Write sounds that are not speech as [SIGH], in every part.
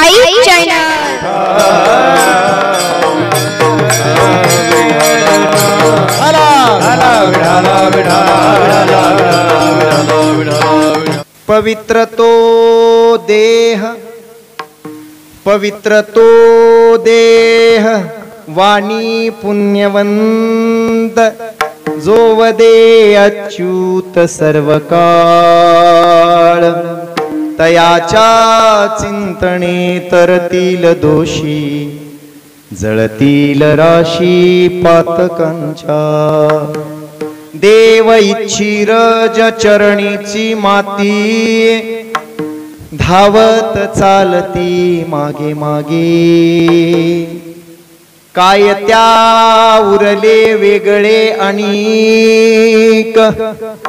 आई channel. पवित्र तो देह पवित्र तो देह वाणी पुण्यवंत जो वदे अच्युत सर्व काळ तयाच्या चिंतने तरतील दोषी जळतील राशी पातकांच्या. देव इच्छिर चरणीची माती धावत चालती मागे मागे. काय त्या उरले वेगळे अनेक.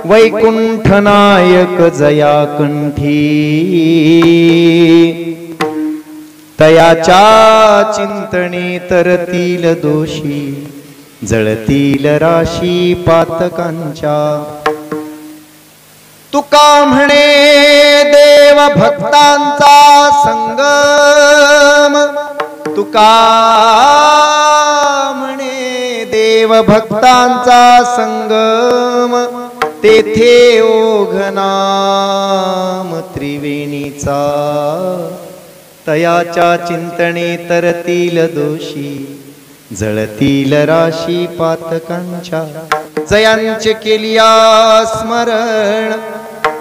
वैकुंठ नायक जया कंठी तयाच्या चिंतने तरतील दोषी जळतील राशी पातकांच्या. तुका म्हणे देव भक्तांचा संगम. तुका म्हणे देव भक्तांचा संगम तेथे ओघनाम त्रिवेणीचा. तयाच्या चिंतने तरतील दोषी जळतील राशी पातकांच्या. जयांचे केली स्मरण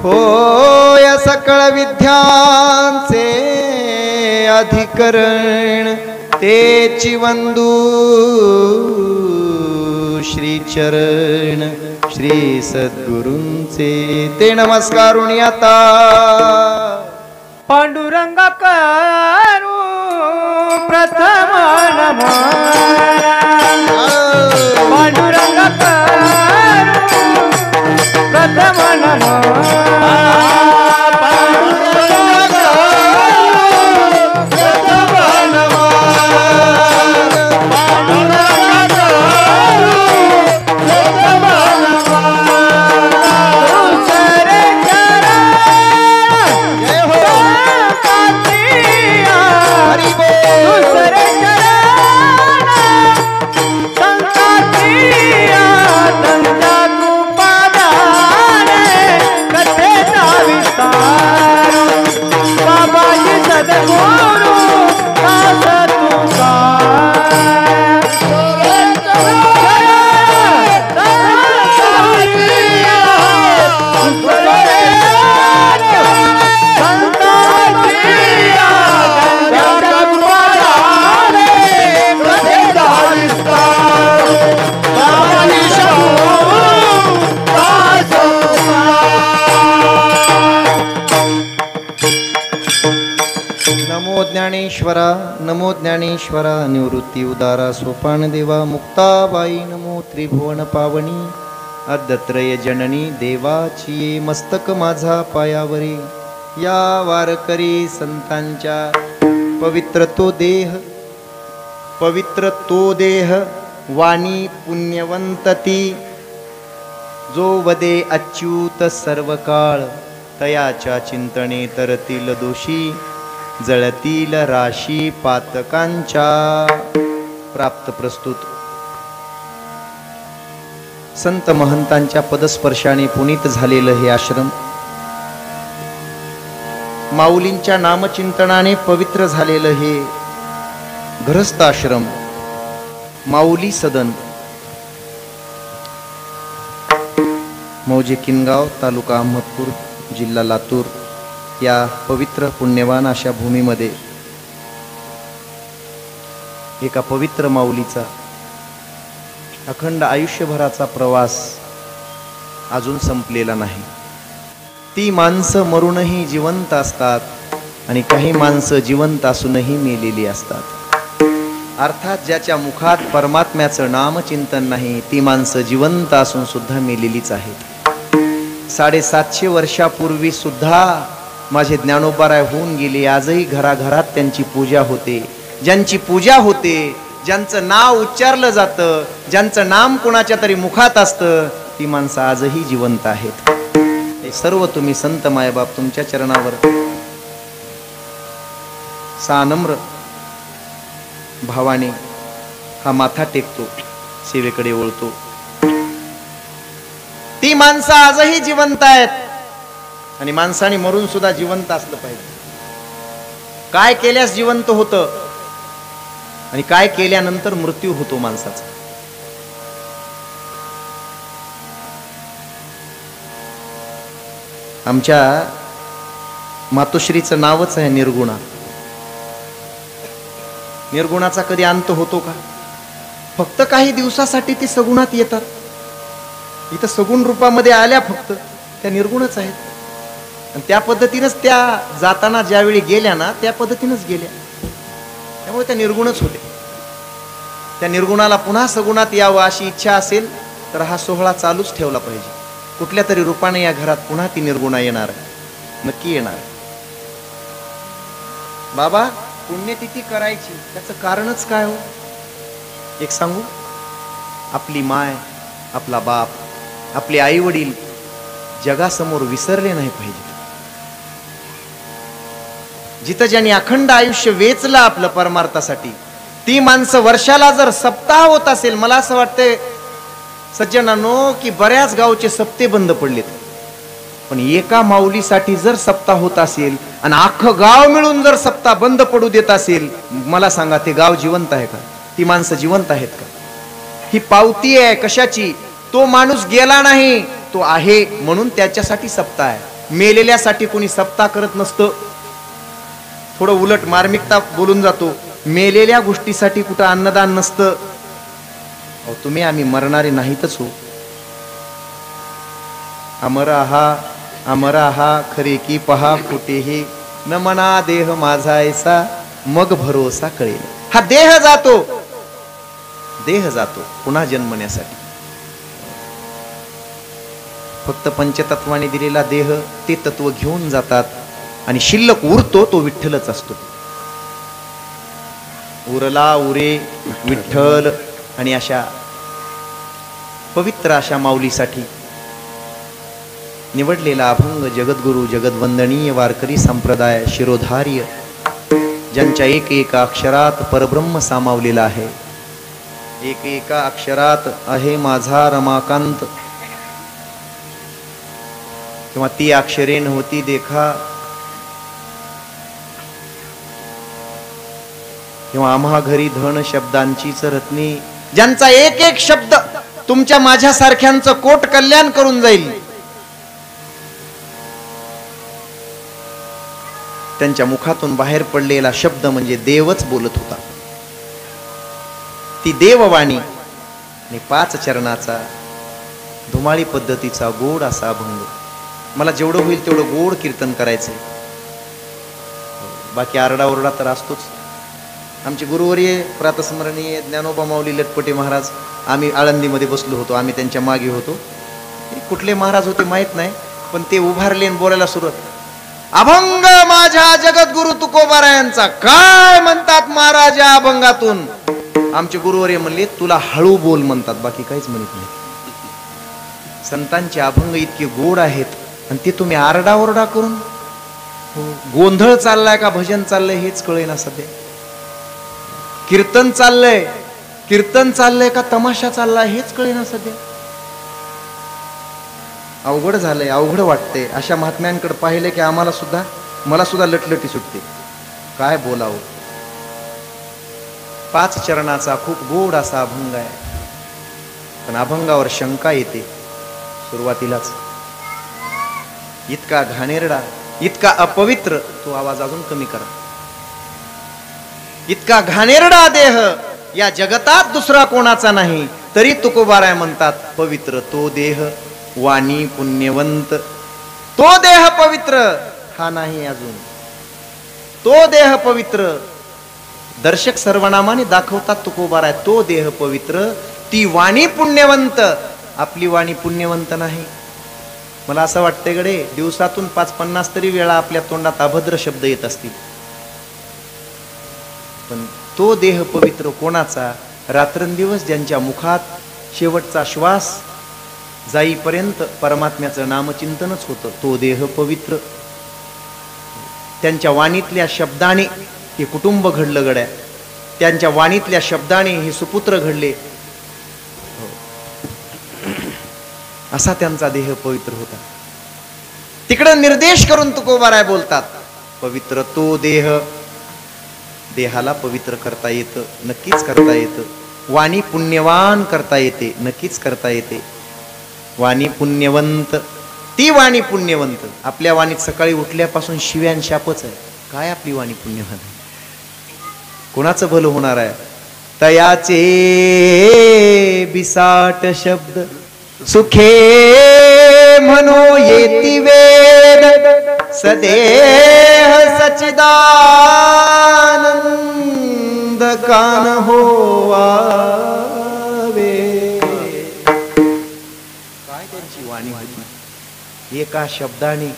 होय सकळ विद्यांचे अधिकरण तेची वंदू श्री चरण श्री सद्गुरूंचे ते नमस्कारुणी आता पांडुरंग करू प्रथम पांडुरंग करू प्रथम बाबाजी ज्ञानेश्वरा निवृत्ती उदारा सोपान देवा मुक्ताबाई नमो त्रिभुवन पावनी अद्दत्रय जननी देवाची मस्तक माझा पायावरी. या वारकरी संतांच्या पवित्र तो देह पवित्र तो देह वाणी पुण्यवंतती जो वदे अच्युत सर्व काळ तयाच्या चिंतने तरतील दोषी. जळतील राशी पातकांच्या. प्राप्त प्रस्तुत. संत महंतांच्या पदस्पर्शाने पुनीत झालेलं हे आश्रम. माऊलींच्या नामचिंतनाने पवित्र झालेलं हे ग्रहस्थ आश्रम. माऊली सदन. मौजे किनगाव तालुका अहमदपूर जिल्हा लातूर. या पवित्र पुण्यवान अशा भूमीमध्ये एका पवित्र माऊलीचा अखंड आयुष्यभराचा प्रवास अजून संपलेला नाही. ती माणसं मरूनही जिवंत असतात आणि काही माणसं जिवंत असूनही मेलेली असतात. अर्थात ज्याच्या मुखात परमात्म्याचं नामचिंतन नाही ती माणसं जिवंत असून सुद्धा मेलेलीच आहेत. साडेसातशे वर्षापूर्वी सुद्धा माझे ज्ञानोबाराय होऊन गेले. आजही घराघरात त्यांची पूजा होते. ज्यांची पूजा होते ज्यांचं नाव उच्चारलं जातं ज्यांचं नाम कुणाच्या तरी मुखात असतं ती माणसं आजही जिवंत आहेत. हे सर्व तुम्ही संत मायबाप तुमच्या चरणावर सानम्र भावाने हा माथा टेकतो सेवेकडे वळतो ती माणसं आजही जिवंत आहेत. आणि माणसाने मरून सुद्धा जिवंत असलं पाहिजे. काय केल्यास जिवंत होतं? आणि काय केल्यानंतर मृत्यू होतो माणसाचा? आमच्या मातोश्रीचं नावच आहे निर्गुणा. निर्गुणाचा कधी अंत होतो का? फक्त काही दिवसासाठी ती सगुणात येतात. इथं सगुण रूपामध्ये आल्या फक्त. त्या निर्गुणच आहेत. आणि त्या पद्धतीनंच त्या जाताना ज्यावेळी गेल्या ना त्या पद्धतीनंच गेल्या. त्यामुळे त्या निर्गुणच होते. त्या निर्गुणाला पुन्हा सगुणात यावं अशी इच्छा असेल तर हा सोहळा चालूच ठेवला पाहिजे. कुठल्या तरी रूपाने या घरात पुन्हा ती निर्गुणा येणार नक्की येणार. बाबा पुण्यतिथी करायची त्याचं कारणच काय हो? एक सांगू? आपली माय आपला बाप आपले आई वडील जगासमोर विसरले नाही पाहिजे. जिथं ज्यांनी अखंड आयुष्य वेचलं आपलं परमार्थासाठी ती माणसं वर्षाला जर सप्ताह होत असेल मला असं वाटतंय सज्जनानो की बऱ्याच गावचे सप्ते बंद पडलेत. पण एका माऊलीसाठी जर सप्ताह होत असेल आणि अख्खं गाव मिळून जर सप्ताह बंद पडू देत असेल मला सांगा ते गाव जिवंत आहे का? ती माणसं जिवंत आहेत का? ही पावती आहे कशाची? तो माणूस गेला नाही तो आहे म्हणून त्याच्यासाठी सप्ताह आहे. मेलेल्यासाठी कोणी सप्ताह करत नसतं. थोडं उलट मार्मिकता बोलून जातो. मेलेल्या गोष्टीसाठी कुठं अन्नदान नसतं. अहो तुम्ही आम्ही मरणारे नाहीतच हो. अमर आहा अमर आहा खरे की पहा कुठेही न मना देह माझा ऐसा मग भरोसा कळेल. हा देह जातो. देह जातो पुन्हा जन्मण्यासाठी. फक्त पंचतत्वाने दिलेला देह ते तत्व घेऊन जातात. आणि शिल्लक उरतो तो विठ्ठलच असतो. उरला उरे विठ्ठल आणि अशा पवित्र अशा माऊलीसाठी निवडलेला अभंग जगद्गुरु जगदवंदनीय वारकरी संप्रदाय शिरोधार्य ज्यांच्या एक एका अक्षरात परब्रह्म सामावलेला आहे. एक एका अक्षरात आहे माझा रमाकांत. किंवा ती अक्षरेन होती देखा किंवा आम्हा घरी धन शब्दांचीच रत्नी. ज्यांचा एक एक शब्द तुमच्या माझ्यासारख्यांचं कोट कल्याण करून जाईल. त्यांच्या मुखातून बाहेर पडलेला शब्द म्हणजे देवच बोलत होता. ती देववाणी आणि पाच चरणाचा धुमाळी पद्धतीचा गोड असा अभंग. मला जेवढं होईल तेवढं गोड कीर्तन करायचंय. बाकी आरडाओरडा तर असतोच. आमचे गुरुवर्य प्रातस्मरणीय ज्ञानोबा माऊली लटपटे महाराज आम्ही आळंदीमध्ये बसलो होतो आम्ही त्यांच्या मागे होतो. कुठले महाराज होते माहीत नाही पण ते उभारले आणि बोलायला सुरुवात अभंग माझ्या जगद्गुरु तुकोबारायांचा काय म्हणतात महाराज या अभंगातून? आमचे गुरुवर्य म्हणले तुला हळू बोल म्हणतात बाकी काहीच म्हणत नाही. संतांचे अभंग इतके गोड आहेत आणि ते तुम्ही आरडाओरडा करून हो, गोंधळ चाललाय का भजन चाललंय हेच कळेना सध्या. कीर्तन चाललंय. कीर्तन चाललंय का तमाशा चाललाय हेच कळेना सध्या. अवघड झालंय अवघड वाटतंय. अशा महात्म्यांकडे पाहिले की आम्हाला सुद्धा मला सुद्धा लटलटी सुटते. काय बोलावं? पाच चरणाचा खूप गोड असा अभंग आहे. पण अभंगावर शंका येते. सुरुवातीलाच. इतका घाणेरडा इतका अपवित्र तो आवाज अजून कमी करा. इतका घाणेरडा देह. या जगतात दुसरा कोणाचा नाही तरी तुकोबाराय म्हणतात पवित्र तो देह वाणी पुण्यवंत. तो देह पवित्र हा नाही अजून. तो देह पवित्र. दर्शक सर्वनामाने दाखवतात तुकोबाराय तो देह पवित्र ती वाणी पुण्यवंत. आपली वाणी पुण्यवंत नाही. मला असं वाटतंय गडे दिवसातून पाच पन्नास तरी वेळा आपल्या तोंडात अभद्र शब्द येत असतील. पण तो देह पवित्र कोणाचा? रात्रंदिवस ज्यांच्या मुखात शेवटचा श्वास जाईपर्यंत परमात्म्याचं नामचिंतनच होतं तो देह पवित्र. त्यांच्या वाणीतल्या शब्दाने हे कुटुंब घडलं गड्या. त्यांच्या वाणीतल्या शब्दाने हे सुपुत्र घडले. हो. असा त्यांचा देह पवित्र होता. तिकडं निर्देश करून तुकोबाराय बोलतात पवित्र तो देह देहाला पवित्र करता येतं नक्कीच करता येतं. वाणी पुण्यवान करता येते नक्कीच करता येते. वाणी पुण्यवंत ती वाणी पुण्यवंत. आपल्या वाणीत सकाळी उठल्यापासून शिव्यान शापच आहे. काय आपली वाणी पुण्यवान आहे? कोणाचं भलं होणार आहे? तयाचे बिसाट शब्द सुखे म्हणो येती वेद. सदेह सचिदानंद कान हो काय त्यांची वाणी होती? एका शब्दाने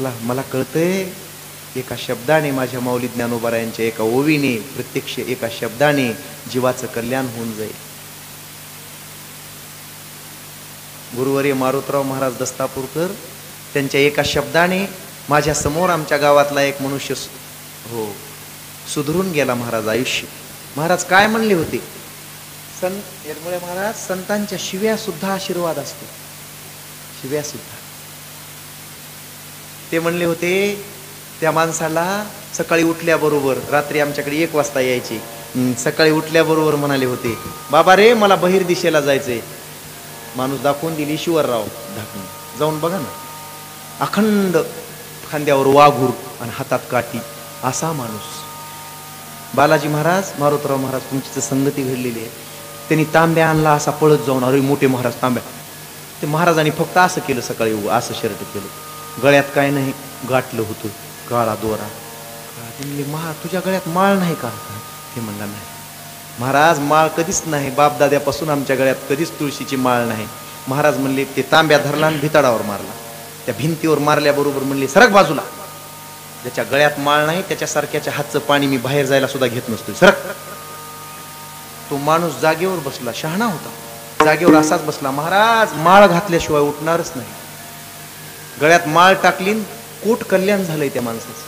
मला कळतंय? एका शब्दाने माझ्या माऊली ज्ञानोबारायांच्या एका ओवीने प्रत्यक्ष एका शब्दाने जीवाचं कल्याण होऊन जाईल. गुरुवर्य मारुतराव महाराज दस्तापूरकर त्यांच्या एका शब्दाने माझ्यासमोर आमच्या गावातला एक मनुष्य हो सुधरून गेला महाराज आयुष्य. महाराज काय म्हणले होते? संत येरमुळे महाराज संतांच्या शिव्या सुद्धा आशीर्वाद असतो. शिव्या सुद्धा. ते म्हणले होते त्या माणसाला सकाळी उठल्याबरोबर रात्री आमच्याकडे एक वाजता यायचे. सकाळी उठल्याबरोबर म्हणाले होते बाबा रे मला बहिर दिशेला जायचंय. माणूस दाखवून दिली शिवरराव दाखवून जाऊन बघा ना. अखंड खांद्यावर वाघूर आणि हातात काठी असा माणूस. बालाजी महाराज मारुतराव महाराज तुमची तर संगती घडलेली आहे. त्यांनी तांब्या आणला असा पळत जाऊन अरे मोठे महाराज तांब्या. ते महाराजांनी फक्त असं केलं सकाळी उभं, असं शर्ट केलं. गळ्यात काय नाही गाठलं होतं काळा दोरा. ते म्हणले महा तुझ्या गळ्यात माळ नाही का? ते म्हणला नाही. महाराज माळ कधीच नाही. बापदाद्यापासून आमच्या गळ्यात कधीच तुळशीची माळ नाही. महाराज म्हणले ते तांब्या धरला आणि भिताडावर मारला. त्या भिंतीवर मारल्याबरोबर म्हणले सरक बाजूला. ज्याच्या गळ्यात माळ नाही त्याच्यासारख्याच्या हातचं पाणी मी बाहेर जायला सुद्धा घेत नसतो सरक. तो माणूस जागेवर बसला शहाणा होता. जागेवर असाच बसला महाराज माळ घातल्याशिवाय उठणारच नाही. गळ्यात माळ टाकली कोट कल्याण झालंय त्या माणसाचं.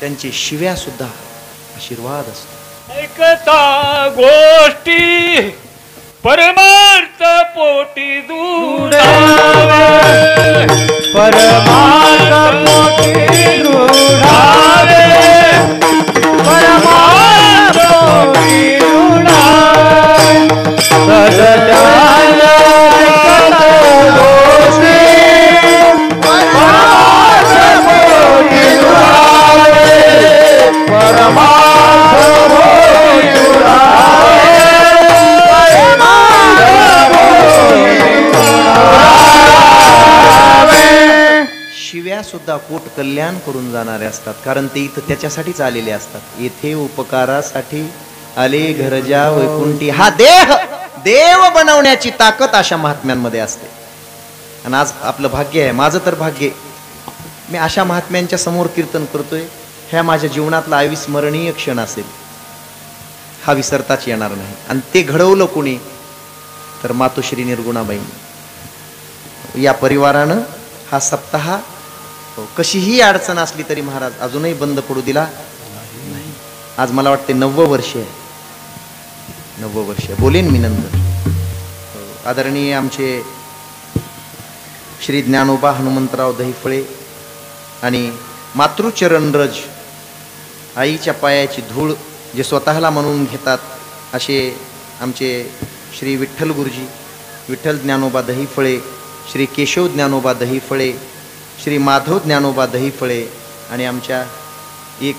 त्यांची शिव्या सुद्धा आशीर्वाद असतो ऐकता गोष्टी परमार्थ पोटी दूर परमार्थ पोटी दृढावे परमार्थ पोटी दृढावे सदजान सुद्धा पोट कल्याण करून जाणारे असतात. कारण ते इथं त्याच्यासाठीच आलेले असतात. येथे उपकारासाठी आले घरजा वैकुंठी. हा देह! देव बनवण्याची ताकद अशा महात्म्यांमध्ये असते. आणि आज आपलं भाग्य आहे. माझं तर भाग्य मी अशा महात्म्यांच्या समोर कीर्तन करतोय. ह्या माझ्या जीवनातला अविस्मरणीय क्षण असेल. हा विसरताच येणार नाही. आणि ते घडवलं कोणी? तर मातोश्री निर्गुणाबाई. या परिवारानं हा सप्ताह हो, कशीही अडचण असली तरी महाराज अजूनही बंद पडू दिला नाही. आज मला वाटते नव्वद वर्ष आहे. नव्वद वर्ष बोलेन मी नंतर. हो, आदरणीय आमचे श्री ज्ञानोबा हनुमंतराव दहिफळे आणि मातृचरणरज आईच्या पायाची धूळ जे स्वतःला म्हणून घेतात असे आमचे श्री विठ्ठल गुरुजी विठ्ठल ज्ञानोबा दहीफळे श्री केशव ज्ञानोबा दहीफळे श्री माधव ज्ञानोबा दहीफळे आणि आमच्या एक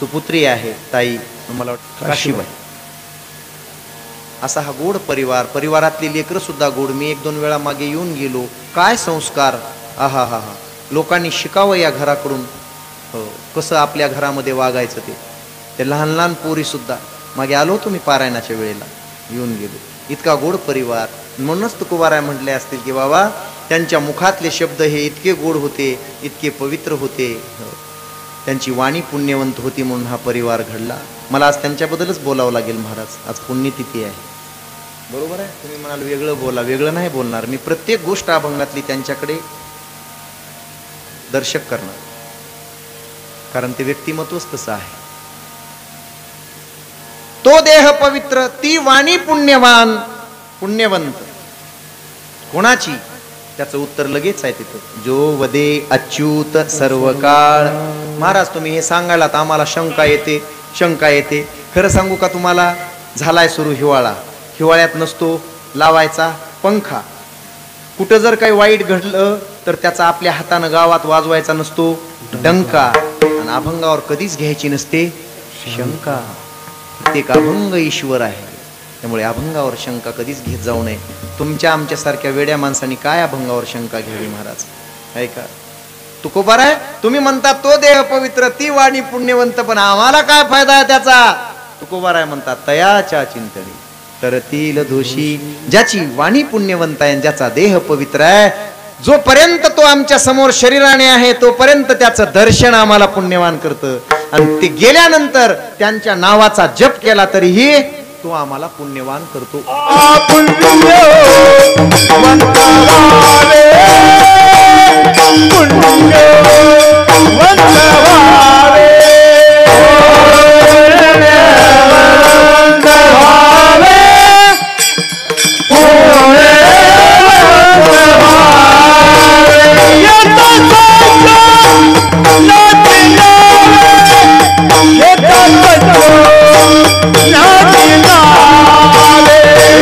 सुपुत्री आहे ताई मला वाटतं काशीबाई. असा हा गोड परिवार परिवारातली लेकरं सुद्धा गोड. मी एक दोन वेळा मागे येऊन गेलो. काय संस्कार? आहा हा हा. लोकांनी शिकावं या घराकडून. हो कसं आपल्या घरामध्ये वागायचं ते? ते लहान लहान पोरी सुद्धा. मागे आलो होतो मी पारायणाच्या वेळेला. येऊन गेलो. इतका गोड परिवार. म्हणूनच तुकोबाराय म्हटले असतील की बाबा त्यांच्या मुखातले शब्द हे इतके गोड होते इतके पवित्र होते. त्यांची वाणी पुण्यवंत होती म्हणून हा परिवार घडला. मला आज त्यांच्याबद्दलच बोलावं लागेल महाराज. आज पुण्यतिथी आहे. बरोबर आहे? तुम्ही म्हणाल वेगळं बोला. वेगळं नाही बोलणार. मी प्रत्येक गोष्ट अभंगातली त्यांच्याकडे दर्शक करणार. कारण ते व्यक्तिमत्वच तसं आहे. तो देह पवित्र ती वाणी पुण्यवान पुण्यवंत. कोणाची? त्याचं उत्तर लगेच आहे तिथं. जो वदे अच्युत सर्व काळ महाराज तुम्ही हे सांगायला तर आम्हाला शंका येते शंका येते. खरं सांगू का तुम्हाला? झालाय सुरू हिवाळा. हिवाळ्यात नसतो लावायचा पंखा. कुठं जर काही वाईट घडलं तर त्याचा आपल्या हातानं गावात वाजवायचा नसतो डंका. आणि अभंगावर कधीच घ्यायची नसते शंका. प्रत्येक अभंग ईश्वर आहे त्यामुळे अभंगावर शंका कधीच घेत जाऊ नये. तुमच्या आमच्यासारख्या वेड्या माणसांनी काय अभंगावर शंका घ्यावी महाराज? ऐका तुकोबार आहे तुम्ही म्हणता तो देह पवित्र ती वाणी पुण्यवंत पण आम्हाला काय फायदा आहे त्याचा? तुकोबार आहे म्हणतात तयाच्या चिंतनी. तर तील दोषी ज्याची वाणी पुण्यवंत आहे ज्याचा देह पवित्र आहे जोपर्यंत तो आमच्यासमोर शरीराने आहे तोपर्यंत त्याचं दर्शन आम्हाला पुण्यवान करतं. आणि ते गेल्यानंतर त्यांच्या नावाचा जप केला तरीही तो आम्हाला पुण्यवान करतो.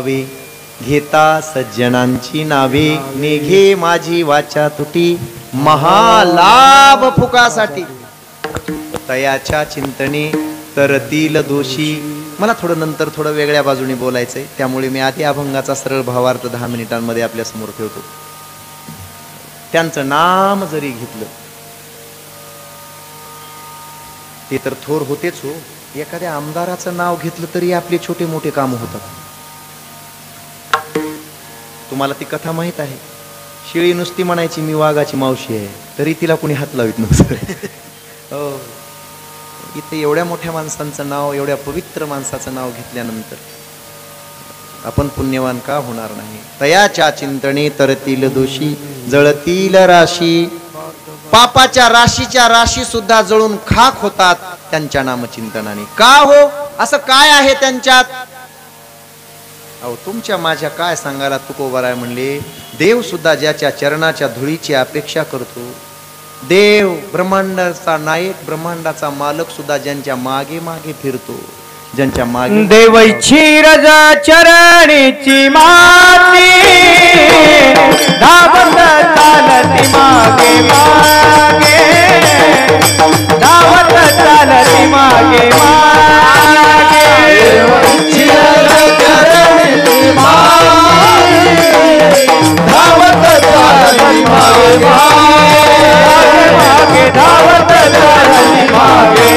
व्हावे घेता सज्जनांची नावे. निघे माझी वाचा तुटी. महालाभ फुकासाठी. तयाच्या चिंतने तरतील दोषी. मला थोडं नंतर थोडं वेगळ्या बाजूने बोलायचंय. त्यामुळे मी आधी अभंगाचा सरळ भावार्थ दहा मिनिटांमध्ये आपल्यासमोर ठेवतो. त्यांचं नाम जरी घेतलं ते तर थोर होतेच हो. एखाद्या आमदाराचं नाव घेतलं तरी आपले छोटे मोठे काम होतात. तुम्हाला ती कथा माहीत आहे. शिळी नुसती म्हणायची मी वाघाची मावशी आहे. तरी तिला कोणी हात लावित नव्हतं. [LAUGHS] हो. इथे एवढ्या मोठ्या माणसांचं नाव एवढ्या पवित्र माणसाचं नाव घेतल्यानंतर आपण पुण्यवान का होणार नाही? तयाच्या चिंतने तरतील दोषी जळतील राशी. पापाच्या राशीच्या राशी सुद्धा जळून खाक होतात त्यांच्या नामचिंतनाने. का हो? असं काय आहे त्यांच्यात? अहो तुमच्या माझ्या काय सांगायला तुकोबाराय म्हणले? देव सुद्धा ज्याच्या चरणाच्या धुळीची अपेक्षा करतो. देव ब्रह्मांडाचा नायक ब्रह्मांडाचा मालक सुद्धा ज्यांच्या मागे मागे फिरतो. ज्यांच्या मागे देवैची रज चरणीची माती धावत चालती मागे मागे. धावत चालती मागे मागे. देवैची रज धावत चालती मागे मागे मागे धावत चालती मागे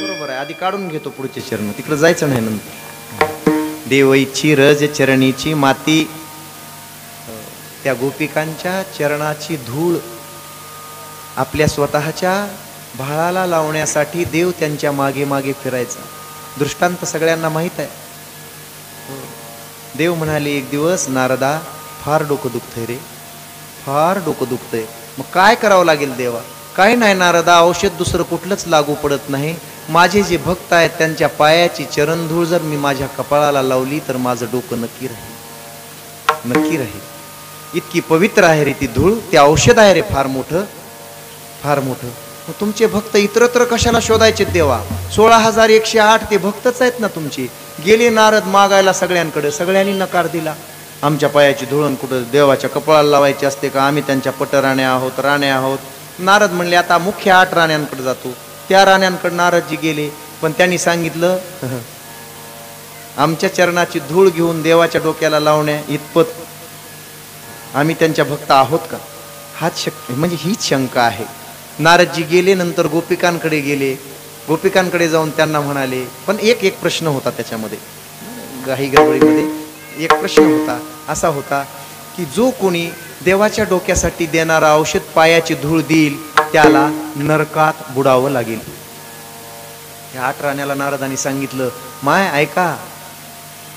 बरोबर आहे. आधी काढून घेतो पुढचे चरण. तिकडे जायचं नाही नंतर. देवईची रज चरणीची माती त्या गोपिकांच्या चरणाची धूळ आपल्या स्वतःच्या भाळाला लावण्यासाठी देव त्यांच्या मागे मागे फिरायचा. दृष्टांत सगळ्यांना माहीत आहे. देव म्हणाले एक दिवस नारदा फार डोकं दुखतंय रे. फार डोकं दुखतंय. मग काय करावं लागेल देवा? काय नाही नारदा औषध दुसरं कुठलंच लागू पडत नाही. माझे जे भक्त आहेत त्यांच्या पायाची चरणधूळ जर मी माझ्या कपाळाला लावली तर माझं डोकं नक्की राहील. नक्की राहील. इतकी पवित्र आहे रे ती धूळ. ते औषध आहे रे फार मोठं. फार मोठं. तुमचे भक्त इतरत्र कशाला शोधायचे देवा? सोळा हजार एकशे आठ ते भक्तच आहेत ना तुमचे. गेले नारद मागायला सगळ्यांकडे सगळ्यांनी नकार दिला. आमच्या पायाची धुळण कुठं? देवाच्या कपाळाला लावायची असते का? आम्ही त्यांच्या पटराण्या आहोत राण्या आहोत. नारद म्हणले आता मुख्य आठ राण्यांकडे जातो. त्या राण्यांकडे नारदजी गेले पण त्यांनी सांगितलं आमच्या चरणाची धूळ घेऊन देवाच्या डोक्याला लावण्या इतपत आम्ही त्यांच्या भक्त आहोत का? हाच शक म्हणजे हीच शंका आहे. नारदजी गेले नंतर गोपिकांकडे गेले. गोपिकांकडे जाऊन त्यांना म्हणाले पण एक एक प्रश्न होता त्याच्यामध्ये. काही गडबडीमध्ये एक प्रश्न होता. असा होता की जो कोणी देवाच्या डोक्यासाठी देणारा औषध पायाची धूळ देईल त्याला नरकात बुडावं लागेल. या आठ राण्याला सांगितलं माय ऐका.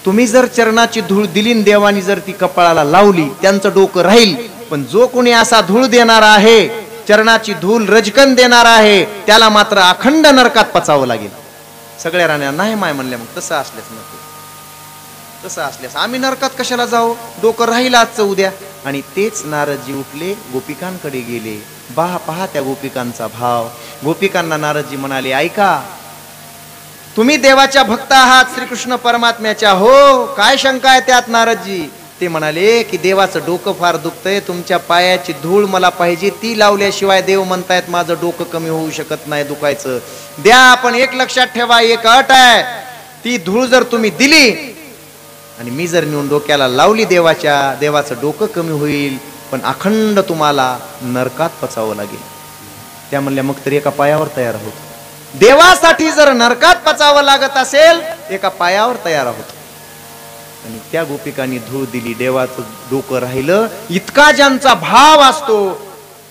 तुम्ही जर चरणाची धूळ दिली देवानी जर ती कपाळाला लावली त्यांचं डोकं राहील. पण जो कोणी असा धूळ देणारा आहे चरणाची धूल रजकन देणार आहे. त्याला मात्र अखंड नरकात पचावं लागेल. सगळ्या राण्या नाही माय म्हणल्या मग तसं असल्यास नको. तसं असल्यास आम्ही नरकात कशाला जाऊ? डोकं राहील आजचं उद्या. आणि तेच नारदजी उठले गोपिकांकडे गेले. बा पहा त्या गोपिकांचा भाव. गोपिकांना नारदजी म्हणाले ऐका तुम्ही देवाच्या भक्त आहात श्रीकृष्ण परमात्म्याच्या. हो काय शंका आहे त्यात नारदजी? ते म्हणाले की देवाचं डोकं फार दुखतंय. तुमच्या पायाची धूळ मला पाहिजे. ती लावल्याशिवाय देव म्हणतायत माझं डोकं कमी होऊ शकत नाही दुखायचं. द्या आपण एक लक्षात ठेवा एक अट आहे. ती धूळ जर तुम्ही दिली आणि मी जर नेऊन डोक्याला लावली देवाच्या देवाचं डोकं कमी होईल पण अखंड तुम्हाला नरकात पचावं लागेल. त्या म्हणल्या मग तरी एका पायावर तयार आहोत. देवासाठी जर नरकात पचावं लागत असेल एका पायावर तयार आहोत. आणि त्या गोपिकांनी धूळ दिली. देवाचं डोकं राहिलं. इतका ज्यांचा भाव असतो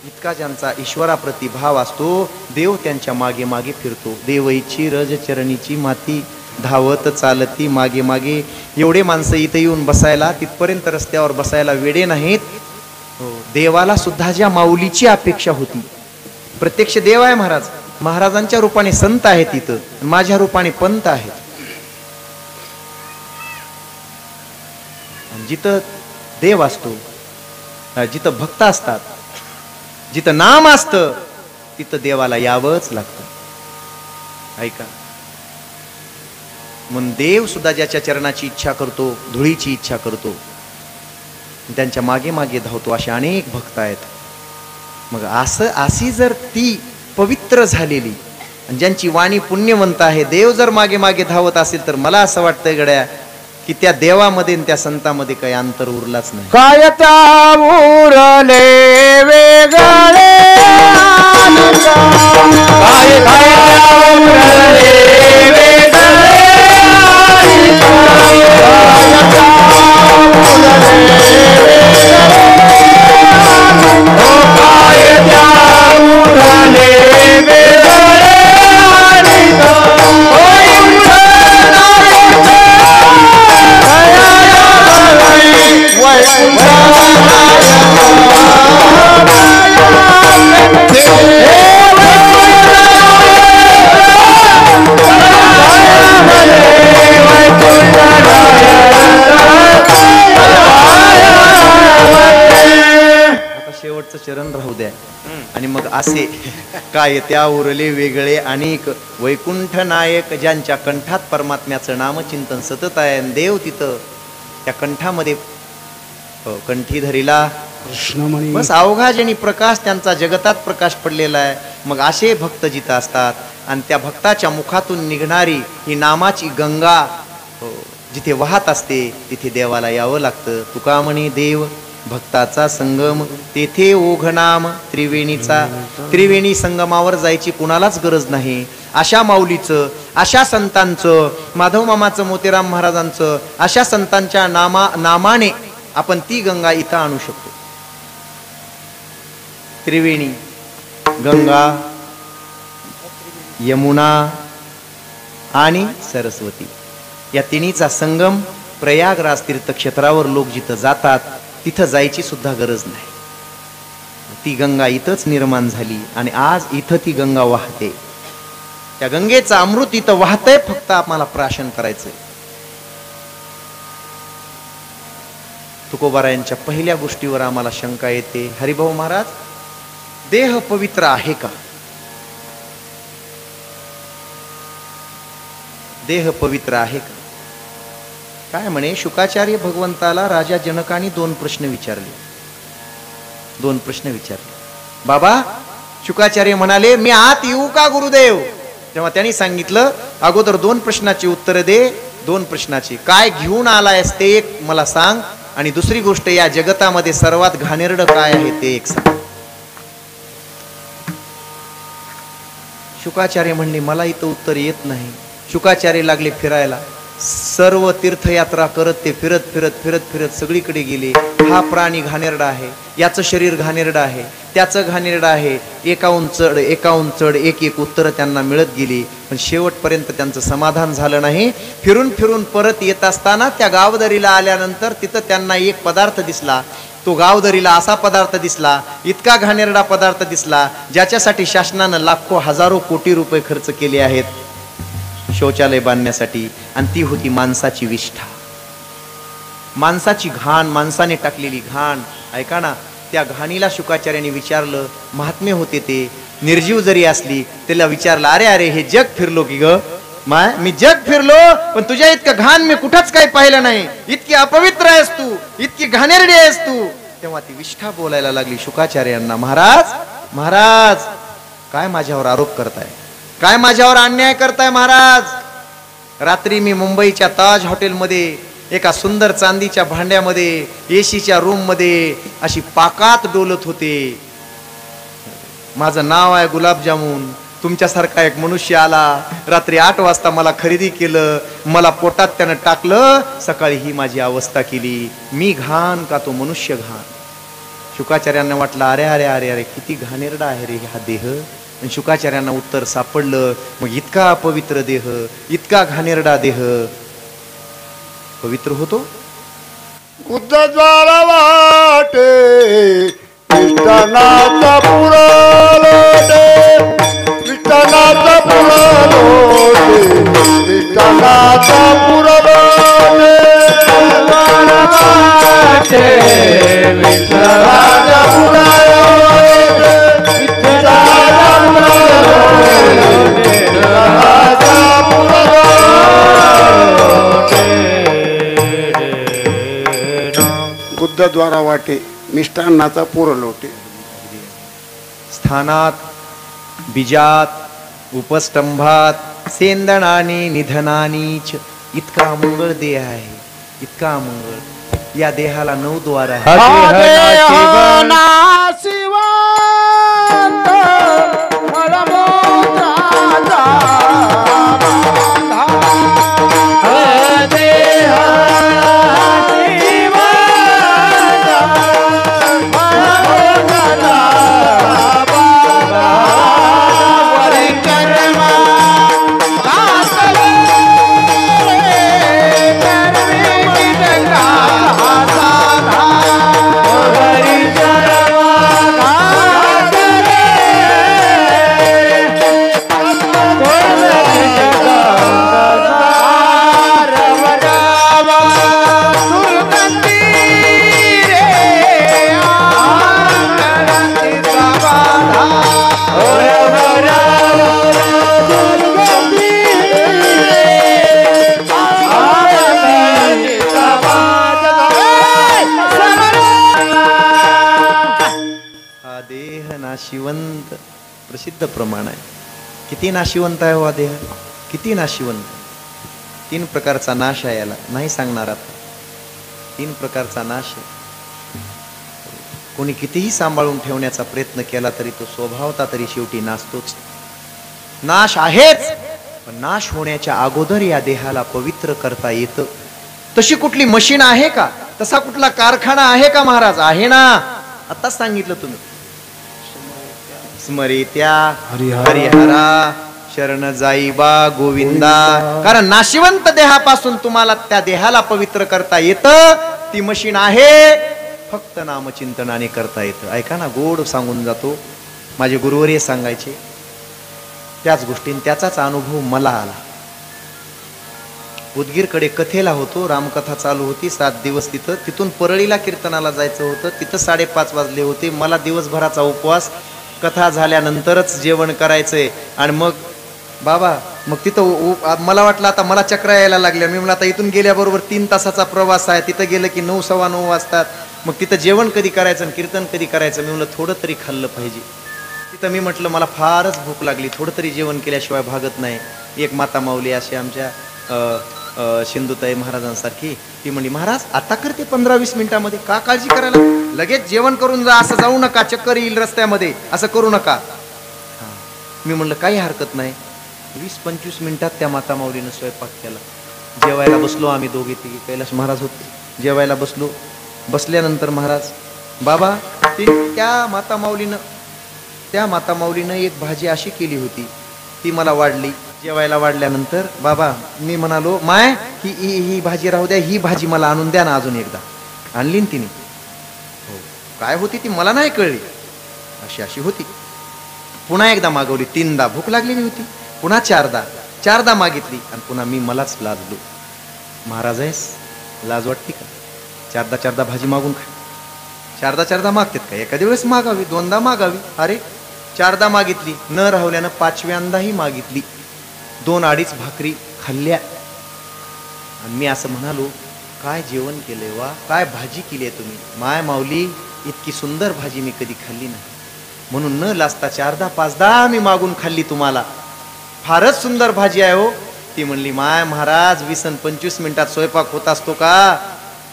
इतका ज्यांचा ईश्वराप्रती भाव असतो देव त्यांच्या मागे मागे फिरतो. देवईची रजचरणीची माती धावत चालती मागे मागे. एवढे माणसं इथे येऊन बसायला तिथपर्यंत रस्त्यावर बसायला वेडे नाहीत. हो, देवाला सुद्धा ज्या माऊलीची अपेक्षा होती. प्रत्यक्ष देव आहे महाराज. महाराजांच्या रूपाने संत आहेत तिथं माझ्या रूपाने पंत आहेत. जिथं देव असतो जिथं भक्त असतात जिथं नाम असतं तिथं देवाला यावंच लागतं. ऐका. म्हणून देव सुद्धा ज्याच्या चरणाची इच्छा करतो धुळीची इच्छा करतो त्यांच्या मागे मागे धावतो असे अनेक भक्त आहेत. मग असं अशी जर ती पवित्र झालेली आणि ज्यांची वाणी पुण्यवंत आहे देव जर मागे मागे धावत असेल तर मला असं वाटतंय गड्या की त्या देवामध्ये त्या संतामध्ये काही अंतर उरलाच नाही. काय त्या उरले वेगळे काय त्या उरले शेवटचं चरण राहू द्या. आणि मग असे काय त्या उरले वेगळे अनेक वैकुंठ नायक ज्यांच्या कंठात परमात्म्याचं नामचिंतन सतत आहे देव तिथं त्या कंठामध्ये अ, कंठी धरीला कृष्णमणी. बस अवघा ज्यांनी प्रकाश त्यांचा जगतात प्रकाश पडलेला आहे. मग असे भक्त जिथं असतात आणि त्या भक्ताच्या मुखातून निघणारी ही नामाची गंगा जिथे वाहत असते तिथे देवाला यावं लागतं. तुका म्हणे देव भक्ताचा संगम तेथे ओघनाम त्रिवेणीचा. त्रिवेणी संगमावर जायची कुणालाच गरज नाही. अशा माऊलीचं अशा संतांचं माधव मामाचं मोतीराम महाराजांचं अशा संतांच्या नामा नामाने आपण ती गंगा इथं आणू शकतो. त्रिवेणी गंगा यमुना आणि सरस्वती. या तिन्हीचा संगम प्रयागराज तीर्थक्षेत्रावर लोक जिथं जातात तिथं जायची सुद्धा गरज नाही. ती गंगा इथंच निर्माण झाली आणि आज इथं ती गंगा वाहते. त्या गंगेचं अमृत इथं वाहतंय फक्त आम्हाला प्राशन करायचंय. तुकोबारायांच्या पहिल्या गोष्टीवर आम्हाला शंका येते. हरिभाऊ महाराज देह पवित्र आहे का? देह पवित्र आहे का? काय म्हणे शुकाचार्य भगवंताला राजा जनकाने दोन प्रश्न विचारले. दोन प्रश्न विचारले. बाबा शुकाचार्य म्हणाले मी आत येऊ का गुरुदेव? तेव्हा त्यांनी सांगितलं अगोदर दोन प्रश्नाची उत्तर दे दोन प्रश्नाची. काय घेऊन आलायस ते एक मला सांग आणि दुसरी गोष्ट या जगतामध्ये सर्वात घाणेरडं काय आहे ते एक सांग. शुकाचार्य म्हणले मला इथं उत्तर येत नाही. शुकाचार्य लागले फिरायला. सर्व तीर्थयात्रा करत ते फिरत फिरत फिरत फिरत सगळीकडे गेले. हा प्राणी घाणेरडा आहे. याचं शरीर घाणेरडं आहे. त्याचं घाणेरडं आहे. एकाहून चढ एकाहून चढ एक एक उत्तरं त्यांना मिळत गेली. पण शेवटपर्यंत त्यांचं समाधान झालं नाही. फिरून फिरून परत येत असताना त्या गावदरीला आल्यानंतर तिथं त्यांना एक पदार्थ दिसला. तो गावदरीला असा पदार्थ दिसला. इतका घाणेरडा पदार्थ दिसला ज्याच्यासाठी शासनानं लाखो हजारो कोटी रुपये खर्च केले आहेत. शौचालय बांधण्यासाठी आणि ती होती माणसाची विष्ठा. माणसाची घाण माणसाने टाकलेली घाण. ऐका ना त्या घाणीला शुकाचार्याने विचारलं महात्मे होते ते. निर्जीव जरी असली त्याला विचारलं अरे अरे हे जग फिरलो की ग? माय मी जग फिरलो पण तुझ्या इतकं घाण मी कुठंच काही पाहिलं नाही. इतकी अपवित्र आहेस तू. इतकी घाणेरडी आहेस तू. तेव्हा ती विष्ठा बोलायला लागली शुकाचार्यांना महाराज महाराज काय माझ्यावर आरोप करताय? काय माझ्यावर अन्याय करताय महाराज? रात्री मी मुंबईच्या ताज हॉटेलमध्ये एका सुंदर चांदीच्या भांड्यामध्ये एसीच्या रूममध्ये अशी पाकात डोलत होते. माझं नाव आहे गुलाबजामुन तुमच्यासारखा एक मनुष्य आला रात्री आठ वाजता मला खरेदी केलं मला पोटात त्यानं टाकलं सकाळी ही माझी अवस्था केली. मी घाण का तो मनुष्य घाण? शुकाचार्यांना वाटलं अरे अरे अरे अरे किती घाणेरडा आहे रे हा देह. आणि शुकाचार्यांना उत्तर सापडलं मग इतका पवित्र देह इतका घाणेरडा देह पवित्र होतो? बुद्धद्वार वाटे विष्ठनाचा पुरा लोटे विष्ठनाचा पुरा लोटे विष्ठनाचा पुरा लोटे. विठ्ठलाचा बुद्धद्वारा वाटे मिष्टान्नाचा पुर लोटे. स्थानात बीजात उपस्तंभात सेंदणाने निधनानीच इतका मंगळ देह आहे इतका मंगळ. या देहाला नऊ द्वार आहे प्रसिद्ध प्रमाण आहे. किती नाशिवंत आहे हो वा देह? किती नाशिवंत? तीन प्रकारचा नाश आहे याला. नाही सांगणार आता. तीन प्रकारचा नाश आहे. कोणी कितीही सांभाळून ठेवण्याचा प्रयत्न केला तरी तो स्वभावता तरी शेवटी नाचतोच नाश आहेच पण नाश होण्याच्या अगोदर या देहाला पवित्र करता येतं. तशी कुठली मशीन आहे का? तसा कुठला कारखाना आहे का महाराज? आहे ना? आता सांगितलं तुम्ही. स्मरित्या हरिहर. शरण जाईबा गोविंदा. कारण नाशिवंत देहापासून तुम्हाला त्या देहाला पवित्र करता येतं. ती मशीन आहे. फक्त नामचिंतनाने करता येतं. ऐका ना गोड सांगून जातो. माझे गुरुवर्य सांगायचे. त्याच गोष्टीन त्याचाच अनुभव मला आला. उदगीरकडे कथेला होतो रामकथा चालू होती सात दिवस तिथं. तिथून परळीला कीर्तनाला जायचं होतं. तिथं साडेपाच वाजले होते. मला दिवसभराचा उपवास कथा झाल्यानंतरच जेवण करायचंय. आणि मग बाबा मग तिथं उ- मला वाटलं आता मला चक्र यायला लागल्या. मी म्हणलं आता इथून गेल्याबरोबर तीन तासाचा प्रवास आहे. तिथं गेलं की नऊ सव्वा नऊ वाजतात. मग तिथं जेवण कधी करायचं आणि कीर्तन कधी करायचं? मी म्हणलं थोडं तरी खाल्लं पाहिजे. तिथं मी म्हटलं मला फारच भूक लागली. थोडं तरी जेवण केल्याशिवाय भागत नाही. एक माता माऊली असे आमच्या सिंधुताई महाराजांसारखी. ती म्हणली महाराज आता करते पंधरा वीस मिनिटामध्ये. का काळजी करायला लगेच जेवण करून जा असं जाऊ नका चक्कर येईल रस्त्यामध्ये. असं करू नका. हा. मी म्हणलं काही हरकत नाही. वीस पंचवीस मिनिटात त्या माता माऊलीनं स्वयंपाक केला. जेवायला बसलो आम्ही दोघे तिघे. कैलास महाराज होते. जेवायला बसलो. बसल्यानंतर महाराज बाबा ती त्या माता माऊलीनं त्या माता माऊलीनं एक भाजी अशी केली होती. ती मला वाढली. जेवायला वाढल्यानंतर बाबा मी म्हणालो माय ही ही ही भाजी राहू द्या ही भाजी मला आणून द्या ना अजून एकदा. आणली ना तिने. हो काय होती ती मला नाही कळली. अशी अशी होती. पुन्हा एकदा मागवली तीनदा. भूक लागलेली होती. पुन्हा चारदा. चारदा मागितली आणि पुन्हा मी मलाच लाजलो. महाराज आहेस लाज वाटते का? चारदा चारदा भाजी मागून खा. चारदा चारदा मागतात का? एखाद्या वेळेस मागावी दोनदा मागावी. अरे चारदा मागितली. न राहुल्यानं पाचव्यांदाही मागितली. दोन अडीच भाकरी खाल्ल्या. आणि मी असं म्हणालो काय जेवण केलंय वा? काय भाजी केली आहे तुम्ही? माय माऊली इतकी सुंदर भाजी मी कधी खाल्ली नाही. म्हणून न लाजता चारदा पाचदा मी मागून खाल्ली तुम्हाला. फारच सुंदर भाजी आहे हो. ती म्हणली माय महाराज वीस आणि पंचवीस मिनिटात स्वयंपाक होत असतो का?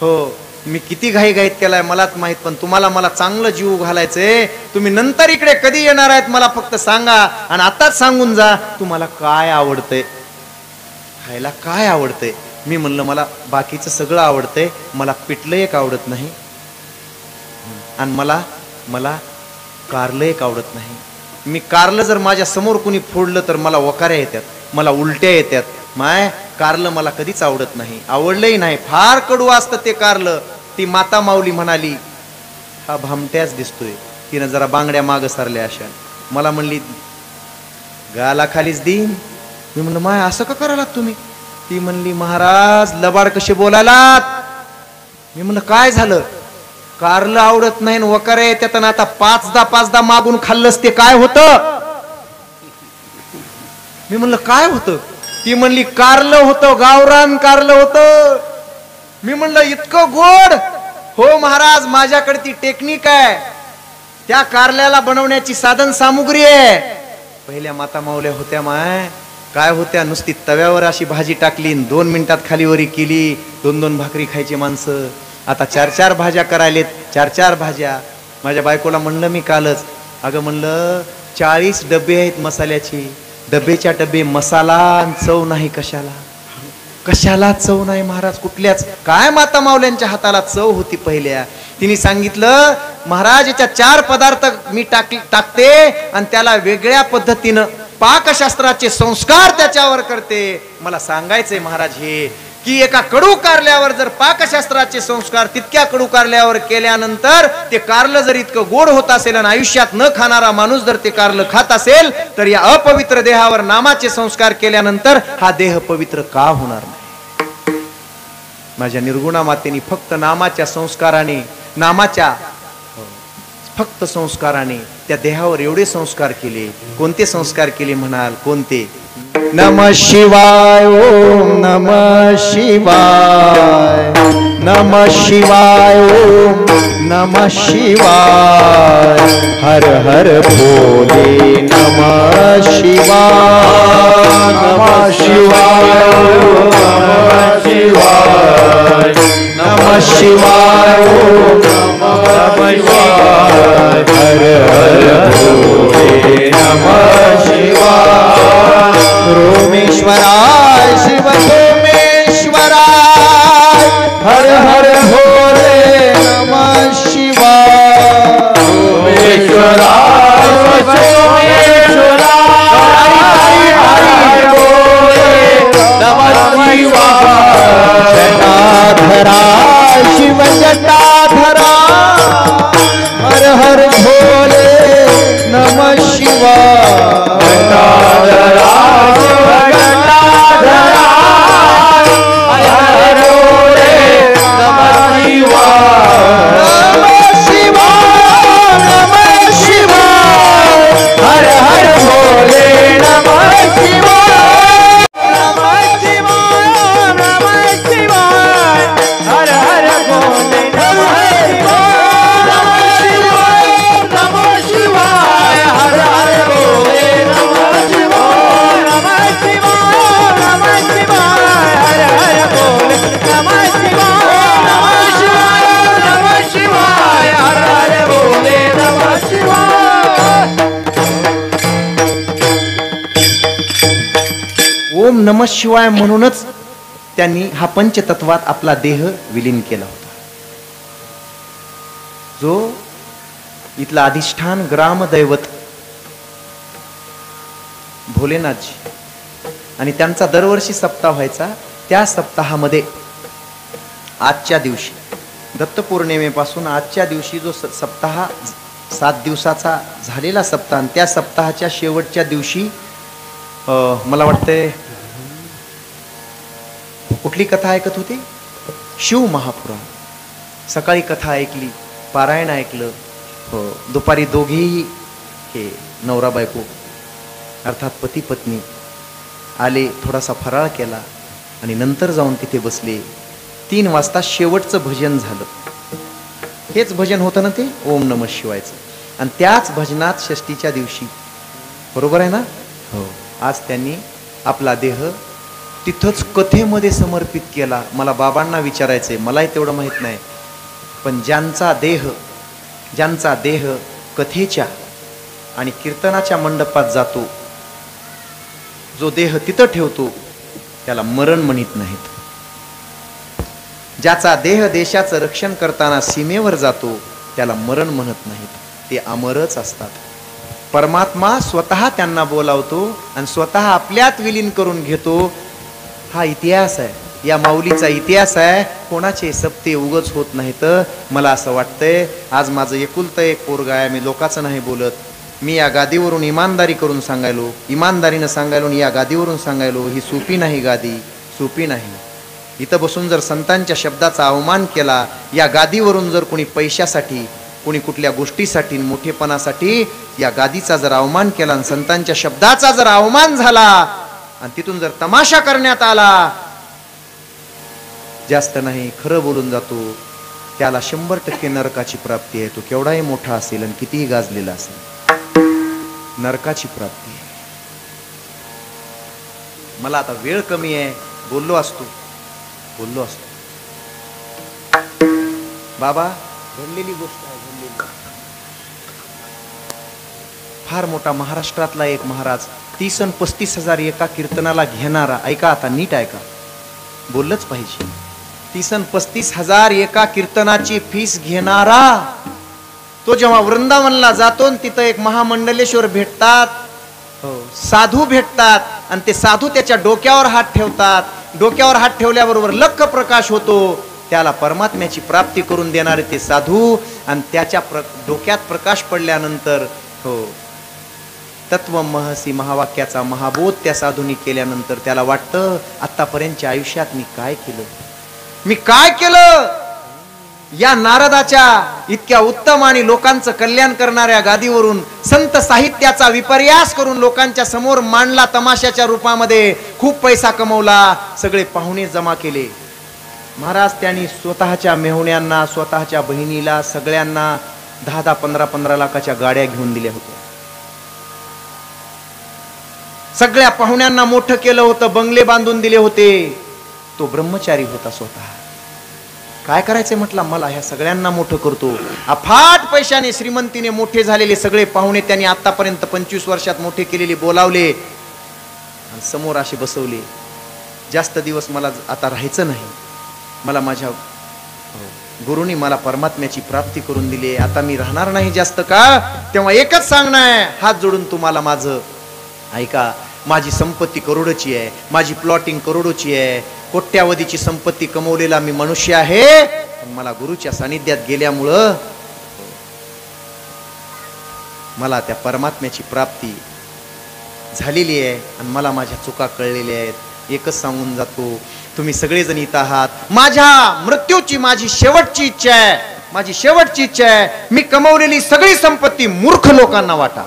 हो. मी किती घाई घाईत केलाय मलाच माहीत पण तुम्हाला मला चांगलं जीव घालायचंय. तुम्ही नंतर इकडे कधी येणार आहेत मला फक्त सांगा आणि आताच सांगून जा तुम्हाला काय आवडतंय. खायला काय आवडतंय? मी म्हणलं मला बाकीचं सगळं आवडतंय मला पिठलं एक आवडत नाही. आणि मला मला कारलं एक आवडत नाही. मी कारलं जर माझ्यासमोर कुणी फोडलं तर मला वकाऱ्या येतात मला उलट्या येतात माय कारलं मला कधीच आवडत नाही. आवडलंही नाही. फार कडू असतं ते कारलं. ती माता माऊली म्हणाली हा भामट्याच दिसतोय. तिनं जरा बांगड्या माग सरल्या अशा. मला म्हणली गाला खालीच देईन मी म्हणलं माय असं का करायला तुम्ही? ती म्हणली महाराज लबाड कसे बोलायलात? मी म्हणलं काय झालं? कारलं आवडत नाही न वकारे येतात आता पाचदा पाचदा मागून खाल्लंस ते काय होतं? मी म्हणलं काय होतं? ती म्हणली कारलं होतं गावरान कारलं होतं. मी म्हणलं इतकं गोड? हो महाराज माझ्याकडे ती टेक्निक आहे. त्या कारल्याला बनवण्याची साधन सामुग्री आहे. पहिल्या माता माऊल्या होत्या माय. काय होत्या? नुसती तव्यावर अशी भाजी टाकली दोन मिनिटात खालीवरी केली. दोन दोन भाकरी खायची माणसं. आता चार चार भाज्या करायलेत. चार चार भाज्या. माझ्या बायकोला म्हणलं मी कालच. अगं म्हणलं चाळीस डबे आहेत मसाल्याची. डब्बेच्या डबे मसाला चव नाही कशाला. कशाला चव नाही महाराज कुठल्याच? काय माता माऊल्यांच्या हाताला चव होती पहिल्या? तिने सांगितलं महाराज याच्या चार पदार्थ मी टाक टाकते आणि त्याला वेगळ्या पद्धतीनं पाकशास्त्राचे संस्कार त्याच्यावर करते. मला सांगायचंय महाराज हे की एका कडू कारल्यावर जर पाकशास्त्राचे संस्कार तितक्या कडू कारल्यावर केल्यानंतर ते कारलं जर इतकं गोड होत असेल आणि आयुष्यात न खाणारा माणूस जर ते कारलं खात असेल तर या अपवित्र देहावर नामाचे संस्कार केल्यानंतर हा देह पवित्र का होणार नाही? माझ्या निर्गुणा मातेने फक्त नामाच्या संस्काराने नामाच्या फक्त संस्काराने त्या देहावर एवढे संस्कार केले कोणते संस्कार केले म्हणाल कोणते? नम शिवाय ओम नम शिवाय। नम शिवाय ओम नम शिवाय। हर हर भोले नम शिवाय। नम शिवाय नम शिवाय। नम शिवाय रोमेश्वराय ओम नम शिवाय म्हणूनच त्यांनी हा पंचतत्वात आपला देह विलीन केला होता. जो इथला अधिष्ठान ग्रामदैवत भोलेनाथजी आणि त्यांचा दरवर्षी सप्ताह व्हायचा त्या सप्ताहामध्ये आजच्या दिवशी दत्तपौर्णिमेपासून आजच्या दिवशी जो स- सप्ताह सात दिवसाचा झालेला सप्ताह त्या सप्ताहाच्या शेवटच्या दिवशी अं, मला वाटतंय कुठली कथा ऐकत होती? शिव महापुराण. सकाळी कथा ऐकली पारायण ऐकलं. हो दुपारी दोघेही हे नवरा बायको अर्थात पती पत्नी आले थोडासा फराळ केला आणि नंतर जाऊन तिथे बसले. तीन वाजता शेवटचं भजन झालं. हेच भजन होतं ना ते? ओम नम शिवायचं. आणि त्याच भजनात षष्टीच्या दिवशी. बरोबर आहे ना? हो. आज त्यांनी आपला देह तिथंच कथेमध्ये समर्पित केला. मला बाबांना विचारायचंय मलाही तेवढं माहीत नाही. पण ज्यांचा देह ज्यांचा देह कथेच्या आणि कीर्तनाच्या मंडपात जातो जो देह तिथं ठेवतो त्याला मरण म्हणत नाहीत. ज्याचा देह देशाचं रक्षण करताना सीमेवर जातो त्याला मरण म्हणत नाहीत. ते अमरच असतात. परमात्मा स्वतः त्यांना बोलावतो आणि स्वतः आपल्यात विलीन करून घेतो हा इतिहास आहे. या माऊलीचा इतिहास आहे. कोणाचे सप्ते उगच होत नाहीत मला असं वाटतंय. आज माझं एकुलतं एक पोरगा आहे मी लोकांचं नाही बोलत. मी या गादीवरून इमानदारी करून सांगायलो. इमानदारीनं सांगायलो आणि या गादीवरून सांगायलो ही सोपी नाही गादी सोपी नाही. इथं बसून जर संतांच्या शब्दाचा अवमान केला या गादीवरून जर कोणी पैशासाठी कोणी कुठल्या गोष्टीसाठी मोठेपणासाठी या गादीचा जर अवमान केला आणि संतांच्या शब्दाचा जर अवमान झाला आणि तिथून जर तमाशा करण्यात आला जास्त नाही खरं बोलून जातो त्याला शंभर टक्के नरकाची प्राप्ती आहे तो केवढाही मोठा असेल आणि कितीही गाजलेला असेल. नरकाची प्राप्ती आहे. मला आता वेळ कमी आहे बोललो असतो बोललो असतो. बाबा घडलेली गोष्ट आहे घडलेली. फार मोठा महाराष्ट्रातला एक महाराज तीस अन पस्तीस हजार एका कीर्तनाला घेणारा ऐका आता नीट ऐका. बोललंच पाहिजे. तीस अन पस्तीस हजार एका कीर्तनाची फीस घेणारा तो जेव्हा वृंदावनला जातो तिथं एक महामंडलेश्वर भेटतात. हो, साधू भेटतात आणि ते साधू त्याच्या डोक्यावर हात ठेवतात. डोक्यावर हात ठेवल्याबरोबर लख प्रकाश होतो. त्याला परमात्म्याची प्राप्ती करून देणारे ते साधू आणि त्याच्या प्र डोक्यात प्रकाश पडल्यानंतर हो तत्व महसी महावाक्याचा महाबोध त्या साधूंनी केल्यानंतर त्याला वाटतं आतापर्यंतच्या आयुष्यात मी काय केलं? मी काय केलं? या नारदाच्या इतक्या उत्तम आणि लोकांचं कल्याण करणाऱ्या गादीवरून संत साहित्याचा विपर्यास करून लोकांच्या समोर मांडला तमाशाच्या रूपामध्ये खूप पैसा कमवला सगळे पाहुणे जमा केले. महाराज त्यांनी स्वतःच्या मेहुण्यांना स्वतःच्या बहिणीला सगळ्यांना दहा दहा पंधरा पंधरा लाखाच्या गाड्या घेऊन दिल्या होत्या. सगळ्या पाहुण्यांना मोठं केलं होतं बंगले बांधून दिले होते. तो ब्रह्मचारी होता स्वतः. काय करायचंय म्हटलं मला ह्या सगळ्यांना मोठं करतो. अफाट पैशाने श्रीमंतीने मोठे झालेले सगळे पाहुणे त्यांनी आतापर्यंत पंचवीस वर्षात मोठे केलेले बोलावले. आणि समोर असे बसवले जास्त दिवस मला आता राहायचं नाही. मला माझ्या गुरुनी मला परमात्म्याची प्राप्ती करून दिली आता मी राहणार नाही जास्त का? तेव्हा एकच सांगणं आहे हात जोडून तुम्हाला माझं ऐका माझी संपत्ती करोडोची आहे माझी प्लॉटिंग करोडोची आहे कोट्यावधीची संपत्ती कमवलेला मी मनुष्य आहे पण मला गुरुच्या सानिध्यात गेल्यामुळं मला त्या परमात्म्याची प्राप्ती झालेली आहे आणि मला माझ्या चुका कळलेल्या आहेत. एकच सांगून जातो तुम्ही सगळेजण इथं आहात. माझ्या मृत्यूची माझी शेवटची इच्छा आहे. माझी शेवटची इच्छा आहे. मी कमवलेली सगळी संपत्ती मूर्ख लोकांना वाटा.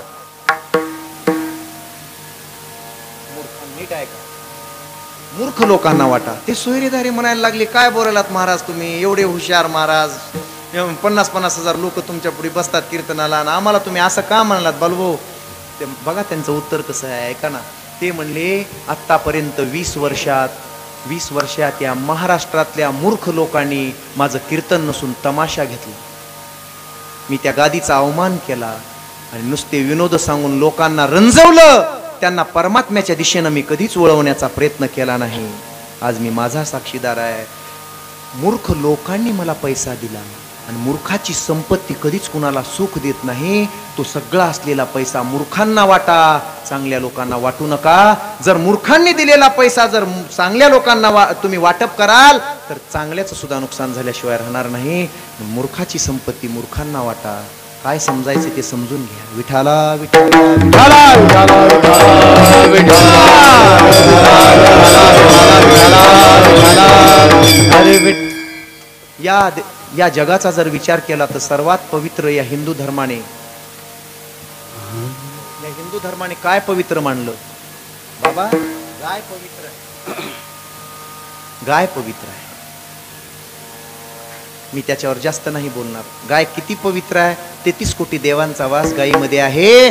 मूर्ख लोकांना वाटा. ते सोयरेदारी म्हणायला लागले काय बोलायलात महाराज तुम्ही? एवढे हुशार महाराज. पन्नास पन्नास हजार लोक तुमच्यापुढे बसतात कीर्तनाला आणि आम्हाला तुम्ही असं का म्हणालात बालभाऊ? ते बघा त्यांचं उत्तर कसं आहे ऐका ना. ते म्हणले आत्तापर्यंत वीस वर्षात वीस वर्षात या महाराष्ट्रातल्या मूर्ख लोकांनी माझं कीर्तन नसून तमाशा घेतला. मी त्या गादीचा अवमान केला आणि नुसते विनोद सांगून लोकांना रंजवलं. त्यांना परमात्म्याच्या दिशेनं मी कधीच वळवण्याचा प्रयत्न केला नाही. आज मी माझा साक्षीदार आहे. मूर्ख लोकांनी मला पैसा दिला आणि मूर्खाची संपत्ती कधीच कुणाला सुख देत नाही. तो सगळा असलेला पैसा मूर्खांना वाटा. चांगल्या लोकांना वाटू नका. जर मूर्खांनी दिलेला पैसा जर चांगल्या लोकांना वा तुम्ही वाटप कराल तर चांगल्याचं सुद्धा नुकसान झाल्याशिवाय राहणार नाही. मूर्खाची संपत्ती मूर्खांना वाटा. काय समजायचं ते समजून घ्या. विठाला विठाला अरे विठ या या जगाचा जर विचार केला तर सर्वात पवित्र या हिंदू धर्माने. या हिंदू धर्माने काय पवित्र मानलं? बाबा गाय पवित्र आहे. गाय पवित्र आहे. मी त्याच्यावर जास्त नाही बोलणार. गाय किती पवित्र आहे तेहतीस कोटी देवांचा वास गायीमध्ये आहे.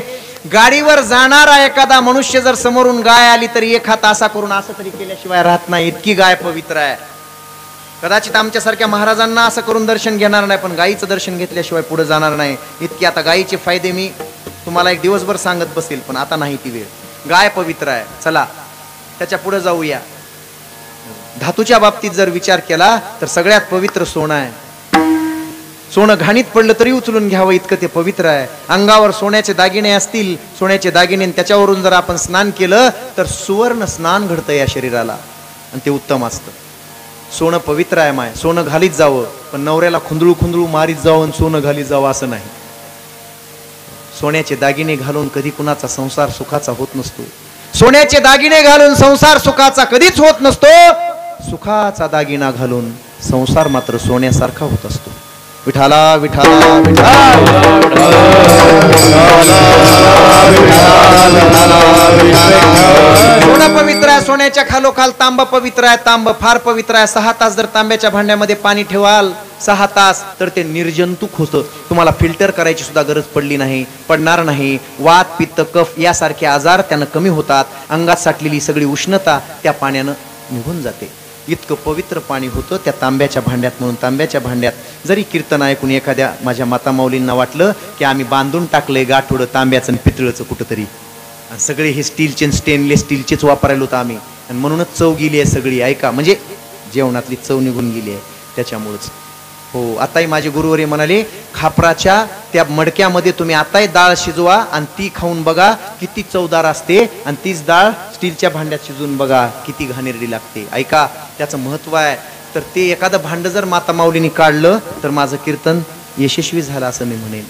गाडीवर जाणारा एखादा मनुष्य जर समोरून गाय आली तरी एक हात असा करून असं तरी केल्याशिवाय राहत नाही इतकी गाय पवित्र आहे. कदाचित आमच्यासारख्या महाराजांना असं करून दर्शन घेणार नाही पण गायीचं दर्शन घेतल्याशिवाय पुढे जाणार नाही. इतकी आता गायीचे फायदे मी तुम्हाला एक दिवसभर सांगत बसेल पण आता नाही ती वेळ. गाय पवित्र आहे. चला त्याच्या पुढे जाऊया. धातूच्या बाबतीत जर विचार केला तर सगळ्यात पवित्र सोनं आहे. सोनं घाणीत पडलं तरी उचलून घ्यावं इतकं ते पवित्र आहे. अंगावर सोन्याचे दागिने असतील सोन्याचे दागिने आणि त्याच्यावरून जर आपण स्नान केलं तर सुवर्ण स्नान घडतं या शरीराला. आणि ते उत्तम असतं. सोनं पवित्र आहे माय. सोनं घालीत जावं पण नवऱ्याला खुंदळू खुंदळू मारीत जावं आणि सोनं घालीत जावं असं नाही. सोन्याचे दागिने घालून कधी कुणाचा संसार सुखाचा होत नसतो. सोन्याचे दागिने घालून संसार सुखाचा कधीच होत नसतो. सुखाचा दागिना घालून संसार मात्र सोन्यासारखा होत असतो. विठाला विठाला विठाला. पवित्र आहे सोन्याच्या खालोखाल तांब पवित्र आहे तांब फार पवित्र आहे. सहा तास जर तांब्याच्या भांड्यामध्ये पाणी ठेवाल सहा तास तर ते निर्जंतुक होतं. तुम्हाला फिल्टर करायची सुद्धा गरज पडली नाही पडणार नाही. वात पित्त कफ यासारखे आजार त्यानं कमी होतात. अंगात साठलेली सगळी उष्णता त्या पाण्यानं निघून जाते. इतकं पवित्र पाणी होतं त्या तांब्याच्या भांड्यात. म्हणून तांब्याच्या भांड्यात जरी कीर्तन ऐकून एखाद्या माझ्या मातामाऊलींना वाटलं की आम्ही बांधून टाकलंय गाठोडं तांब्याचं आणि पितळचं कुठंतरी. आणि सगळे हे स्टीलचे स्टेनलेस स्टीलचेच वापरायला होतं आम्ही. आणि म्हणूनच चव गेली आहे सगळी. ऐका म्हणजे जेवणातली चव निघून गेली आहे. त्याच्यामुळंच. हो आताही माझे गुरुवरी म्हणाले खापराच्या त्या मडक्यामध्ये तुम्ही आताही डाळ शिजवा आणि ती खाऊन बघा किती चवदार असते आणि तीच डाळ स्टीलच्या भांड्यात शिजवून बघा किती घाणेरडी लागते. ऐका त्याचं महत्त्व आहे. तर ते एखादं भांड जर माता माऊलीने काढलं तर माझं कीर्तन यशस्वी झालं असं मी म्हणेन.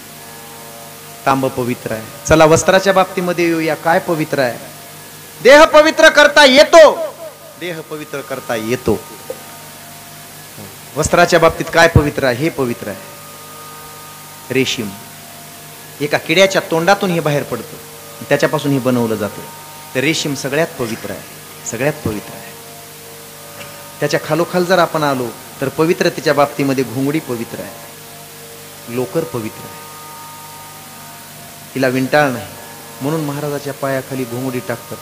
तांब पवित्र आहे. चला वस्त्राच्या बाबतीमध्ये येऊया. काय पवित्र आहे? देह पवित्र करता येतो. देह पवित्र करता येतो. वस्त्राच्या बाबतीत काय पवित्र आहे हे पवित्र आहे. रेशीम. एका किड्याच्या तोंडातून हे बाहेर पडतं. त्याच्यापासून हे बनवलं जातं. तर रेशीम सगळ्यात पवित्र आहे. सगळ्यात पवित्र आहे. त्याच्या खालोखाल जर आपण आलो तर पवित्रतेच्या बाबतीमध्ये घोंगडी पवित्र आहे. लोकर पवित्र आहे. तिला विंटाळ नाही. म्हणून महाराजाच्या पायाखाली घोंगडी टाकतात.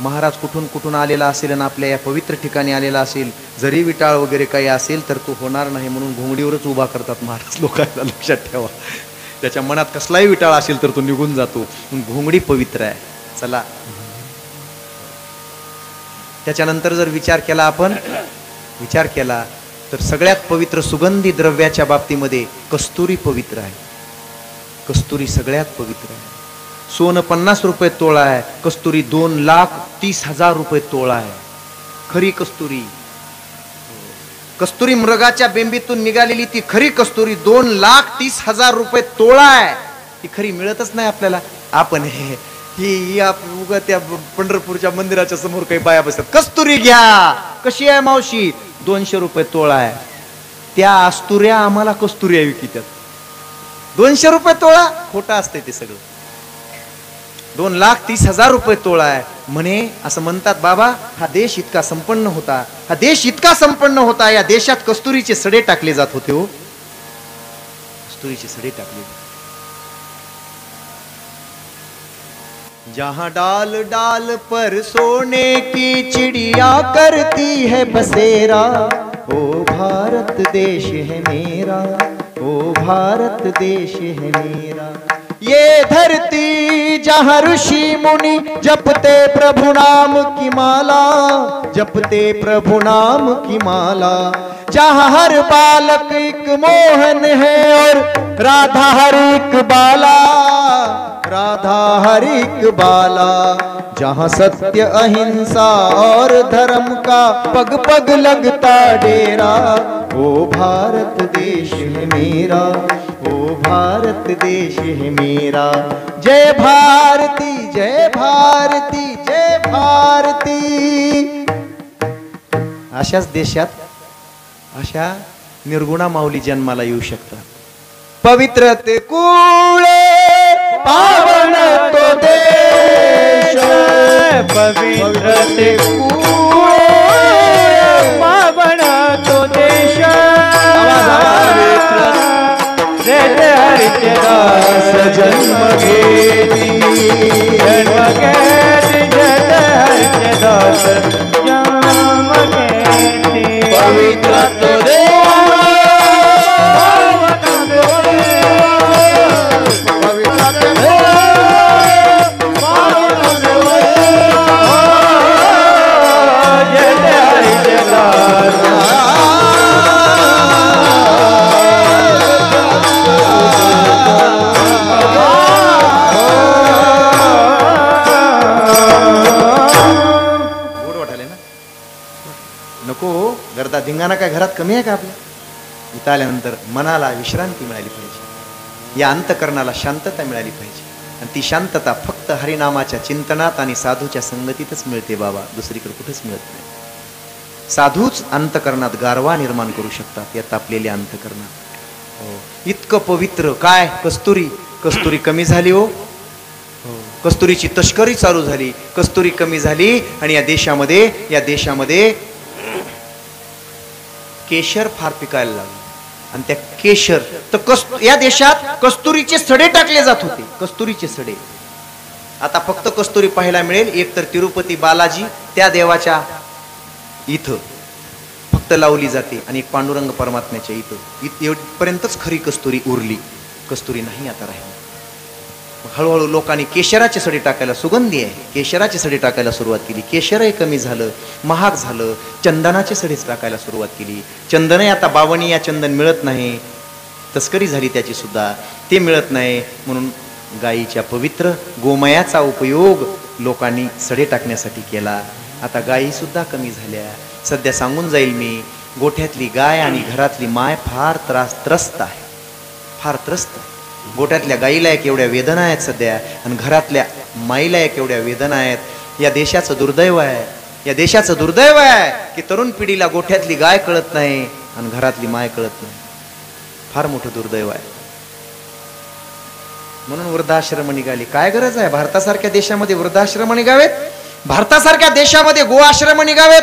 महाराज कुठून कुठून आलेला असेल आणि आपल्या या पवित्र ठिकाणी आलेला असेल जरी विटाळ वगैरे काही असेल तर तो होणार नाही म्हणून घोंगडीवरच उभा करतात महाराज. [LAUGHS] लोकांना लक्षात ठेवा. त्याच्या मनात कसलाही विटाळ असेल तर तो निघून जातो. घोंगडी पवित्र आहे. चला. त्याच्यानंतर जर विचार केला आपण विचार केला तर सगळ्यात पवित्र सुगंधी द्रव्याच्या बाबतीमध्ये कस्तुरी पवित्र आहे. कस्तुरी सगळ्यात पवित्र आहे. सोनं पन्नास रुपये तोळा आहे. कस्तुरी दोन लाख तीस हजार रुपये तोळा आहे. खरी कस्तुरी. कस्तुरी मृगाच्या बेंबीतून निघालेली ती खरी कस्तुरी दोन लाख तीस हजार रुपये तोळा आहे. ती खरी मिळतच नाही आपल्याला. आपण हे ही आप उगा त्या पंढरपूरच्या मंदिराच्या समोर काही बाया बसतात. कस्तुरी घ्या. कशी आहे मावशी? दोनशे रुपये तोळा आहे. त्या अस्तुऱ्या आम्हाला कस्तुऱ्या विकित्यात दोनशे रुपये तोळा? खोटा असते ते सगळं. दोन लाख तीस हज़ार रुपये तोळा आहे. म्हणे, असं बाबा, हा देश इतका संपन्न होता. हा देश इतका संपन्न होता, या देशात कस्तुरीचे सडे टाकले जात होते हो. कस्तुरीचे सडे टाकले जहाँ डाल डाल पर सोने की चिड़िया करती है बसेरा, ओ भारत देश है मेरा, ओ भारत देश है मेरा। ये धरती जहाँ ऋषि मुनि जपते प्रभु नाम की माला, जपते प्रभु नाम की माला। जहाँ हर बालक एक मोहन है और राधा हर एक बाला। राधा हरिक बाला जहाँ सत्य अहिंसा और धर्म का पग पग लगता डेरा। ओ भारत देश है मेरा ओ भारत देश है मेरा। जय भारती जय भारती जय भारती। अशाच देशात अशा निर्गुणा माऊली जन्माला येऊ शकतात. पवित्र ते कुळ। पावन तो देश पवित्र ते पावन तो देश। जय हरिचे दास जन्म घेती जन्म घेती जय हरिचे दास जन्म घेती पवित्र तो जय नको गर्दा धिंगाणा काय घरात कमी आहे का आपल्या? इथं आल्यानंतर मनाला विश्रांती मिळाली पाहिजे. या अंतकरणाला शांतता मिळाली पाहिजे. आणि ती शांतता फक्त हरिनामाच्या चिंतनात आणि साधूच्या संगतीतच मिळते बाबा. दुसरीकडे कुठेच मिळत नाही. साधूच अंतकरणात गारवा निर्माण करू शकतात या तापलेल्या अंतकरणात. हो. इतकं पवित्र काय? कस्तुरी. कस्तुरी कमी झाली हो. हो. कस्तुरीची तस्करी चालू झाली. कस्तुरी कमी झाली आणि या देशामध्ये या देशामध्ये केशर फार पिकायला लागलं. आणि त्या केशर तर कस्त या देशात कस्तुरीचे सडे टाकले जात होते. कस्तुरीचे सडे. आता फक्त कस्तुरी पाहायला मिळेल. एक तर तिरुपती बालाजी त्या देवाच्या इथं. फक्त लावली जाते आणि पांडुरंग परमात्म्याच्या इथं. इत एवढपर्यंतच खरी कस्तुरी उरली. कस्तुरी नाही आता राहिली. हळूहळू लोकांनी केशराचे सडे टाकायला सुगंधी आहे. केशराचे सडे टाकायला सुरुवात केली. केशरही कमी झालं महाग झालं चंदनाचे सडेच टाकायला सुरुवात केली. चंदनही आता बावणी या चंदन मिळत नाही. तस्करी झाली त्याची सुद्धा. ते मिळत नाही. म्हणून गायीच्या पवित्र गोमयाचा उपयोग लोकांनी सडे टाकण्यासाठी केला. आता गायी सुद्धा कमी झाल्या. सध्या सांगून जाईल मी गोठ्यातली गाय आणि घरातली माय फार त्रास त्रस्त आहे. फार त्रस्त आहे. गोट्यातल्या गाईला एक एवढ्या वेदना आहेत सध्या आणि घरातल्या माईला एक एवढ्या वेदना आहेत. या देशाचं दुर्दैव आहे. या देशाचं दुर्दैव आहे की तरुण पिढीला गोठ्यातली गाय कळत नाही आणि घरातली माय कळत नाही. फार मोठं दुर्दैव आहे. म्हणून वृद्धाश्रम निघाली. काय गरज आहे? भारतासारख्या देशामध्ये वृद्धाश्रम निघावेत? भारतासारख्या देशामध्ये गो आश्रम निघावेत?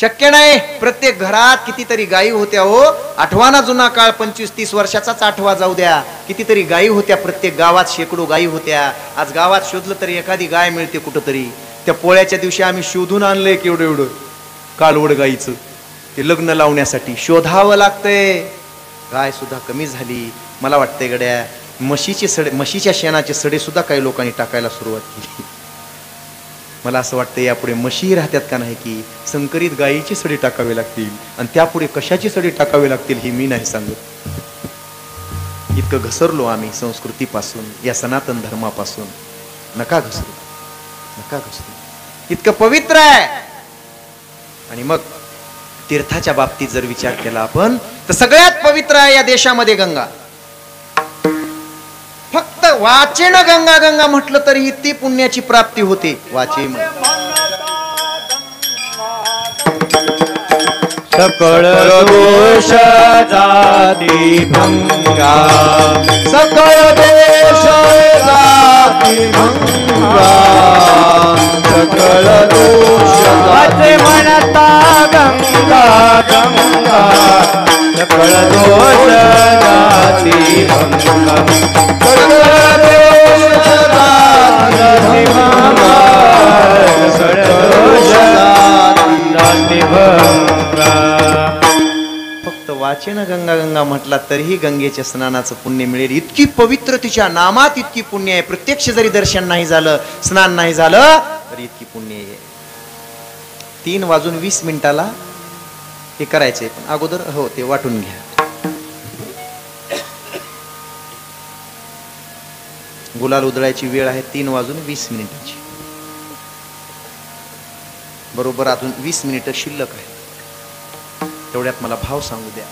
शक्य नाही. प्रत्येक घरात कितीतरी गायी होत्या हो. आठवाना जुना काळ पंचवीस तीस वर्षाचाच आठवा जाऊ द्या. कितीतरी गायी होत्या प्रत्येक गावात शेकडो गायी होत्या. आज गावात शोधलं तरी एखादी गाय मिळते कुठंतरी. त्या पोळ्याच्या दिवशी आम्ही शोधून आणलंय की एवढं. एवढं कालवड गाईचं ते लग्न लावण्यासाठी शोधावं लागतंय. गाय सुद्धा कमी झाली. मला वाटतंय गड्या म्हशीचे सडे म्हशीच्या शेणाचे सडे सुद्धा काही लोकांनी टाकायला सुरुवात केली. मला असं वाटतं यापुढे म्हशी राहत्यात का नाही की संकरित गायीची सडी टाकावी लागतील आणि त्यापुढे कशाची सडी टाकावी लागतील हे मी नाही सांगत. इतकं घसरलो आम्ही संस्कृतीपासून या सनातन धर्मापासून. नका घसरू नका घसरू. इतकं पवित्र आहे! आणि मग तीर्थाच्या बाबतीत जर विचार केला आपण तर सगळ्यात पवित्र आहे या देशामध्ये गंगा. फक्त वाचेन गंगा गंगा म्हटलं तरीही ती पुण्याची प्राप्ती होते वाचे सकळ दोष जाती भंगा सकळ दोष जाती भंगा सकळ दोष वाचे म्हणता गंगा गंगा. फक्त वाचेन गंगा गंगा म्हटला तरीही गंगेच्या स्नानाचं पुण्य मिळेल. इतकी पवित्र तिच्या नामात इतकी पुण्य आहे. प्रत्यक्ष जरी दर्शन नाही झालं स्नान नाही झालं तरी इतकी पुण्य आहे. तीन वाजून वीस मिनिटाला हे करायचंय पण अगोदर हो ते वाटून घ्या. गुलाल उधळायची वेळ आहे तीन वाजून वीस मिनिटाची. बरोबर अजून वीस मिनिटं शिल्लक आहे. तेवढ्यात मला भाव सांगू द्या.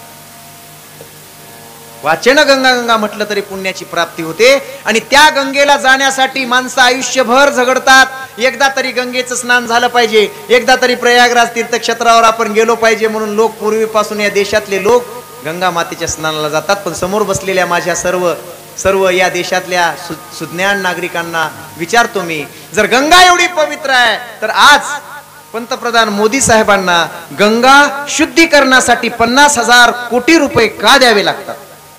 वाचन गंगा गंगा म्हटलं तरी पुण्याची प्राप्ती होते. आणि त्या गंगेला जाण्यासाठी माणसं आयुष्यभर झगडतात. एकदा तरी गंगेचं स्नान झालं पाहिजे. एकदा तरी प्रयागराज तीर्थक्षेत्रावर आपण गेलो पाहिजे म्हणून लोक पूर्वीपासून या देशातले लोक गंगा मातेच्या स्नानाला जातात. पण समोर बसलेल्या माझ्या सर्व सर्व या देशातल्या सु सुज्ञान नागरिकांना विचारतो मी जर गंगा एवढी पवित्र आहे तर आज पंतप्रधान मोदी साहेबांना गंगा शुद्धीकरणासाठी पन्नास हजार कोटी रुपये का द्यावे लागतात?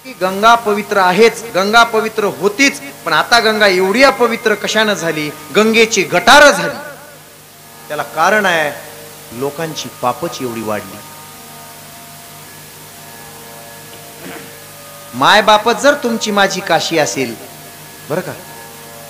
की गंगा पवित्र आहेच गंगा पवित्र होतीच पण आता गंगा एवढी अपवित्र कशानं झाली? गंगेची गटार झाली. त्याला कारण आहे लोकांची पापच एवढी वाढली. मायबापच जर तुमची माझी काशी असेल बरं का?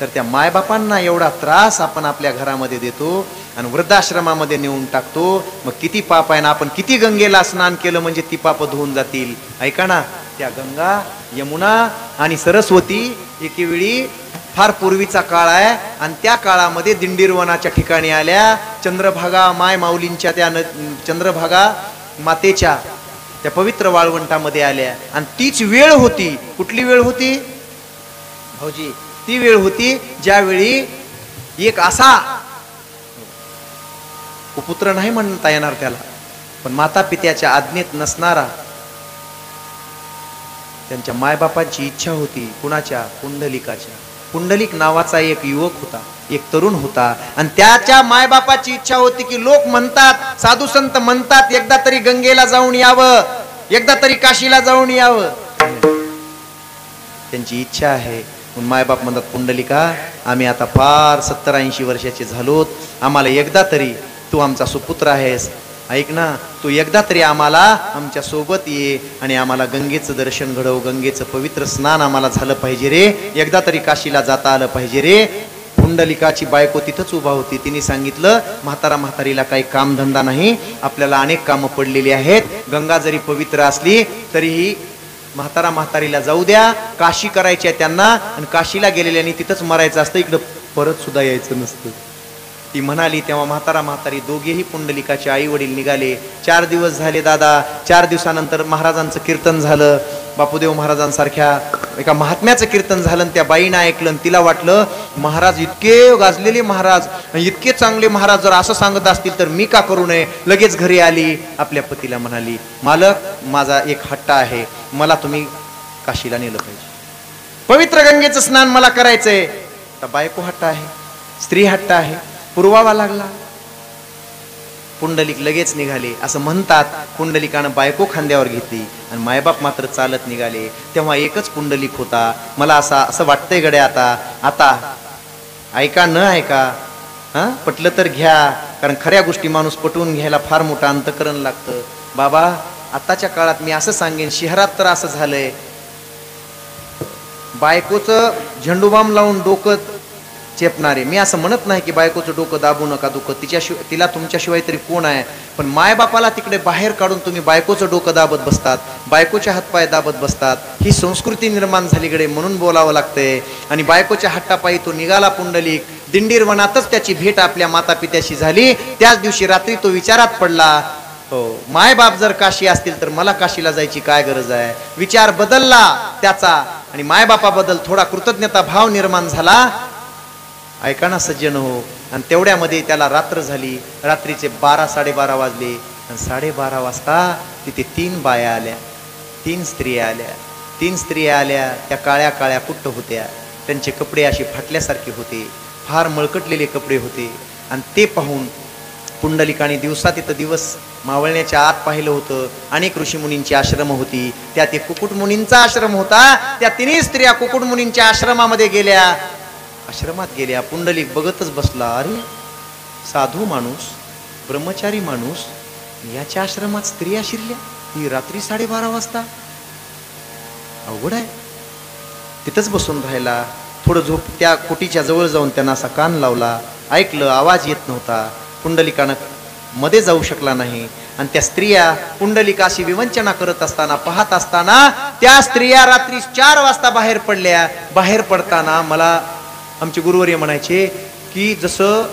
तर त्या मायबापांना एवढा त्रास आपण आपल्या घरामध्ये देतो आणि वृद्धाश्रमामध्ये नेऊन टाकतो. मग किती पाप आहे ना आपण किती गंगेला स्नान केलं म्हणजे ती पाप धुवून जातील. ऐका ना त्या गंगा यमुना आणि सरस्वती एकेवेळी फार पूर्वीचा काळ आहे आणि त्या काळामध्ये दिंडीरवनाच्या ठिकाणी आल्या. चंद्रभागा माय माऊलींच्या त्या न चंद्रभागा मातेच्या त्या पवित्र वाळवंटामध्ये आल्या. आणि तीच वेळ होती. कुठली वेळ होती? भाऊजी ती वेळ होती ज्यावेळी एक असा कुपुत्र नाही म्हणता येणार त्याला पण माता पित्याच्या आज्ञेत नसणारा त्यांच्या मायबापांची इच्छा होती कुणाच्या? पुंडलिकाच्या. पुंडलिक नावाचा एक युवक होता एक तरुण होता आणि त्याच्या मायबापाची इच्छा होती की लोक म्हणतात साधू संत म्हणतात एकदा तरी गंगेला जाऊन यावं एकदा तरी काशीला जाऊन यावं. त्यांची इच्छा आहे म्हणून मायबाप म्हणतात पुंडलिका आम्ही आता फार सत्तर ऐंशी वर्षाचे झालोत. आम्हाला एकदा तरी तू आमचा सुपुत्र आहेस. ऐक ना तू एकदा तरी आम्हाला आमच्यासोबत ये आणि आम्हाला गंगेचं दर्शन घडव गंगेचं पवित्र स्नान आम्हाला झालं पाहिजे रे. एकदा तरी काशीला जाता आलं पाहिजे रे. पुंडलिकाची बायको तिथंच उभा होती. तिने सांगितलं म्हातारा म्हातारीला काही कामधंदा नाही. आपल्याला अनेक कामं पडलेली आहेत. गंगा जरी पवित्र असली तरीही म्हातारा म्हातारीला जाऊ द्या. काशी करायची आहे त्यांना. आणि काशीला गेलेल्यानी तिथंच मरायचं असतं. इकडं परत सुद्धा यायचं नसतं. ती म्हणाली तेव्हा म्हातारा म्हातारी दोघेही पुंडलिकाचे आई वडील निघाले. चार दिवस झाले दादा. चार दिवसानंतर महाराजांचं कीर्तन झालं. बापूदेव महाराजांसारख्या एका महात्म्याचं कीर्तन झालं आणि त्या बाईनं ऐकलं आणि तिला वाटलं महाराज इतके गाजलेले महाराज इतके चांगले महाराज जर असं सांगत असतील तर मी का करू नये? लगेच घरी आली. आपल्या पतीला म्हणाली मालक माझा एक हट्टा आहे. मला तुम्ही काशीला नेलं पाहिजे. पवित्र गंगेचं स्नान मला करायचंय. तर बायको हट्ट आहे. स्त्री हट्ट आहे. पुरवावा लागला. पुंडलिक लगेच निघाले. असं म्हणतात पुंडलिकानं बायको खांद्यावर घेतली आणि मायबाप मात्र चालत निघाले. तेव्हा एकच पुंडलिक होता. मला असा असं वाटतंय गडे आता. आता ऐका न ऐका. हा? पटलं तर घ्या. कारण खऱ्या गोष्टी माणूस पटवून घ्यायला फार मोठं अंतकरण लागतं. बाबा आताच्या काळात मी असं सांगेन शहरात तर असं झालंय. बायकोचं झेंडूबाम लावून डोकं झेपणारे मी असं म्हणत नाही की बायकोचं डोकं दाबू नका दुखत तिच्याशिवाय तिला तुमच्याशिवाय तरी कोण आहे? पण मायबापाला तिकडे बाहेर काढून तुम्ही बायकोचं डोकं दाबत बसतात बायकोच्या हातपाय दाबत बसतात. ही संस्कृती निर्माण झालीकडे म्हणून बोलावं लागतंय. आणि बायकोच्या हट्टापायी तो निघाला पुंडलिक. दिंडीरवनातच त्याची भेट आपल्या माता पित्याशी झाली. त्याच दिवशी रात्री तो विचारात पडला हो मायबाप जर काशी असतील तर मला काशीला जायची काय गरज आहे? विचार बदलला त्याचा आणि मायबापाबद्दल थोडा कृतज्ञता भाव निर्माण झाला. ऐका ना सज्जन हो. आणि तेवढ्यामध्ये त्याला रात्र झाली. रात्रीचे बारा साडेबारा वाजले. आणि साडेबारा वाजता तिथे तीन बाया आल्या. तीन स्त्रिया आल्या. तीन स्त्रिया आल्या. त्या काळ्या काळ्या कुट्ट होत्या. त्यांचे कपडे असे फाटल्यासारखे होते. फार मळकटलेले कपडे होते. आणि ते पाहून पुंडलिकाने दिवसा तिथं दिवस मावळण्याच्या आत पाहिलं होतं. अनेक ऋषीमुनींची आश्रम होती. त्या ते कुकुट मुनींचा आश्रम होता. त्या तिन्ही स्त्रिया कुकुट मुनींच्या आश्रमामध्ये गेल्या. आश्रमात गेल्या पुंडलिक बघतच बसला. अरे साधू माणूस ब्रह्मचारी माणूस याच्या आश्रमात स्त्रिया शिरल्या? ही रात्री साडेबारा वाजता? अवघड आहे. तिथंच बसून राहिला. थोडं झोप त्या कोटीच्या जवळ जाऊन त्यांना असा कान लावला. ऐकलं आवाज येत नव्हता. पुंडलिकानं मध्ये जाऊ शकला नाही. आणि त्या स्त्रिया पुंडलिका अशी विवंचना करत असताना पाहत असताना त्या स्त्रिया रात्री चार वाजता बाहेर पडल्या. बाहेर पडताना मला आमचे गुरुवर्य म्हणायचे की जसं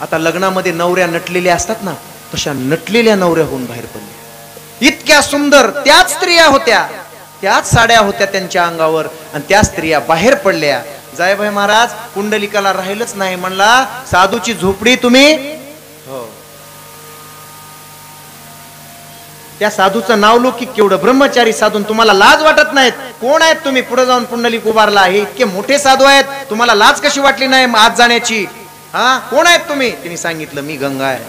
आता लग्नामध्ये नवऱ्या नटलेल्या असतात ना तशा नटलेल्या नवऱ्या होऊन बाहेर पडल्या. इतक्या सुंदर त्याच स्त्रिया होत्या. त्याच साड्या होत्या त्यांच्या अंगावर आणि त्या स्त्रिया बाहेर पडल्या. जायभाई महाराज कुंडलिकाला राहिलंच नाही म्हणला साधूची झोपडी तुम्ही हो. त्या साधूचं नाव लौकिक केवढं ब्रह्मचारी साधून तुम्हाला लाज वाटत नाहीत? कोण आहेत तुम्ही? पुढे जाऊन पुंडलिक उभारला. हे इतके मोठे साधू आहेत. तुम्हाला लाज कशी वाटली नाही आज जाण्याची? हा? कोण आहेत तुम्ही? तिने सांगितलं मी गंगा आहे.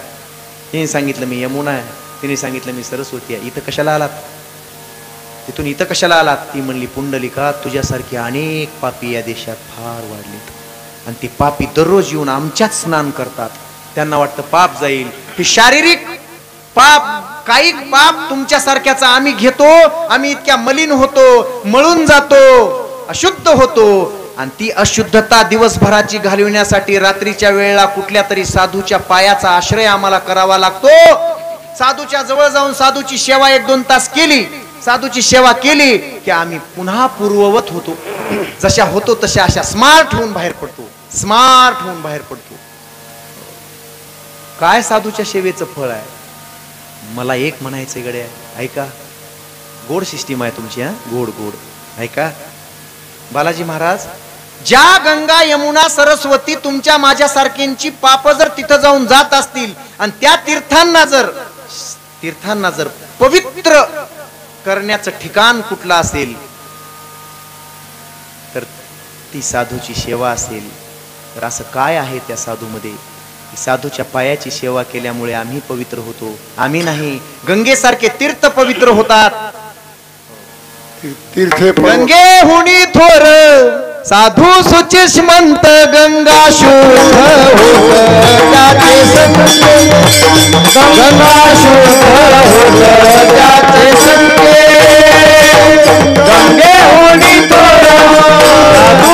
तिने सांगितलं मी यमुना आहे. तिने सांगितलं मी सरस्वती आहे. इथं कशाला आलात? तिथून इथं कशाला आलात? ती म्हणली पुंडलिका तुझ्यासारखी अनेक पापी या देशात फार वाढलीत. आणि ती पापी दररोज येऊन आमच्यात स्नान करतात. त्यांना वाटतं पाप जाईल. ही शारीरिक पाप काही पाप तुमच्यासारख्याचा आम्ही घेतो आम्ही इतक्या मलिन होतो मळून जातो अशुद्ध होतो. आणि ती अशुद्धता दिवसभराची घालविण्यासाठी रात्रीच्या वेळेला कुठल्या तरी साधूच्या पायाचा आश्रय आम्हाला करावा लागतो. साधूच्या जवळ जाऊन साधूची सेवा एक दोन तास केली. साधूची सेवा केली की आम्ही पुन्हा पूर्ववत होतो. जशा होतो तशा अशा स्मार्ट होऊन बाहेर पडतो. स्मार्ट होऊन बाहेर पडतो. काय साधूच्या सेवेचं फळ आहे? मला एक म्हणायचं गड्या ऐका. गोड सिस्टीम आहे तुमची हा? गोड गोड. ऐका. बालाजी महाराज ज्या गंगा यमुना सरस्वती तुमच्या माझ्यासारखींची पाप जर तिथं जाऊन जात असतील आणि त्या तीर्थांना जर तीर्थांना जर पवित्र करण्याचं ठिकाण कुठलं असेल तर ती साधूची सेवा असेल. तर असं काय आहे त्या साधूमध्ये? साधूच्या पायाची सेवा केल्यामुळे आम्ही पवित्र होतो. आम्ही नाही गंगेसारखे तीर्थ पवित्र होतात. तीर्थे गंगे हुनी थोर साधू सुचिष्मंत गंगा त्याचे संके गंगा त्याचे गंगे हुनी थोर साधू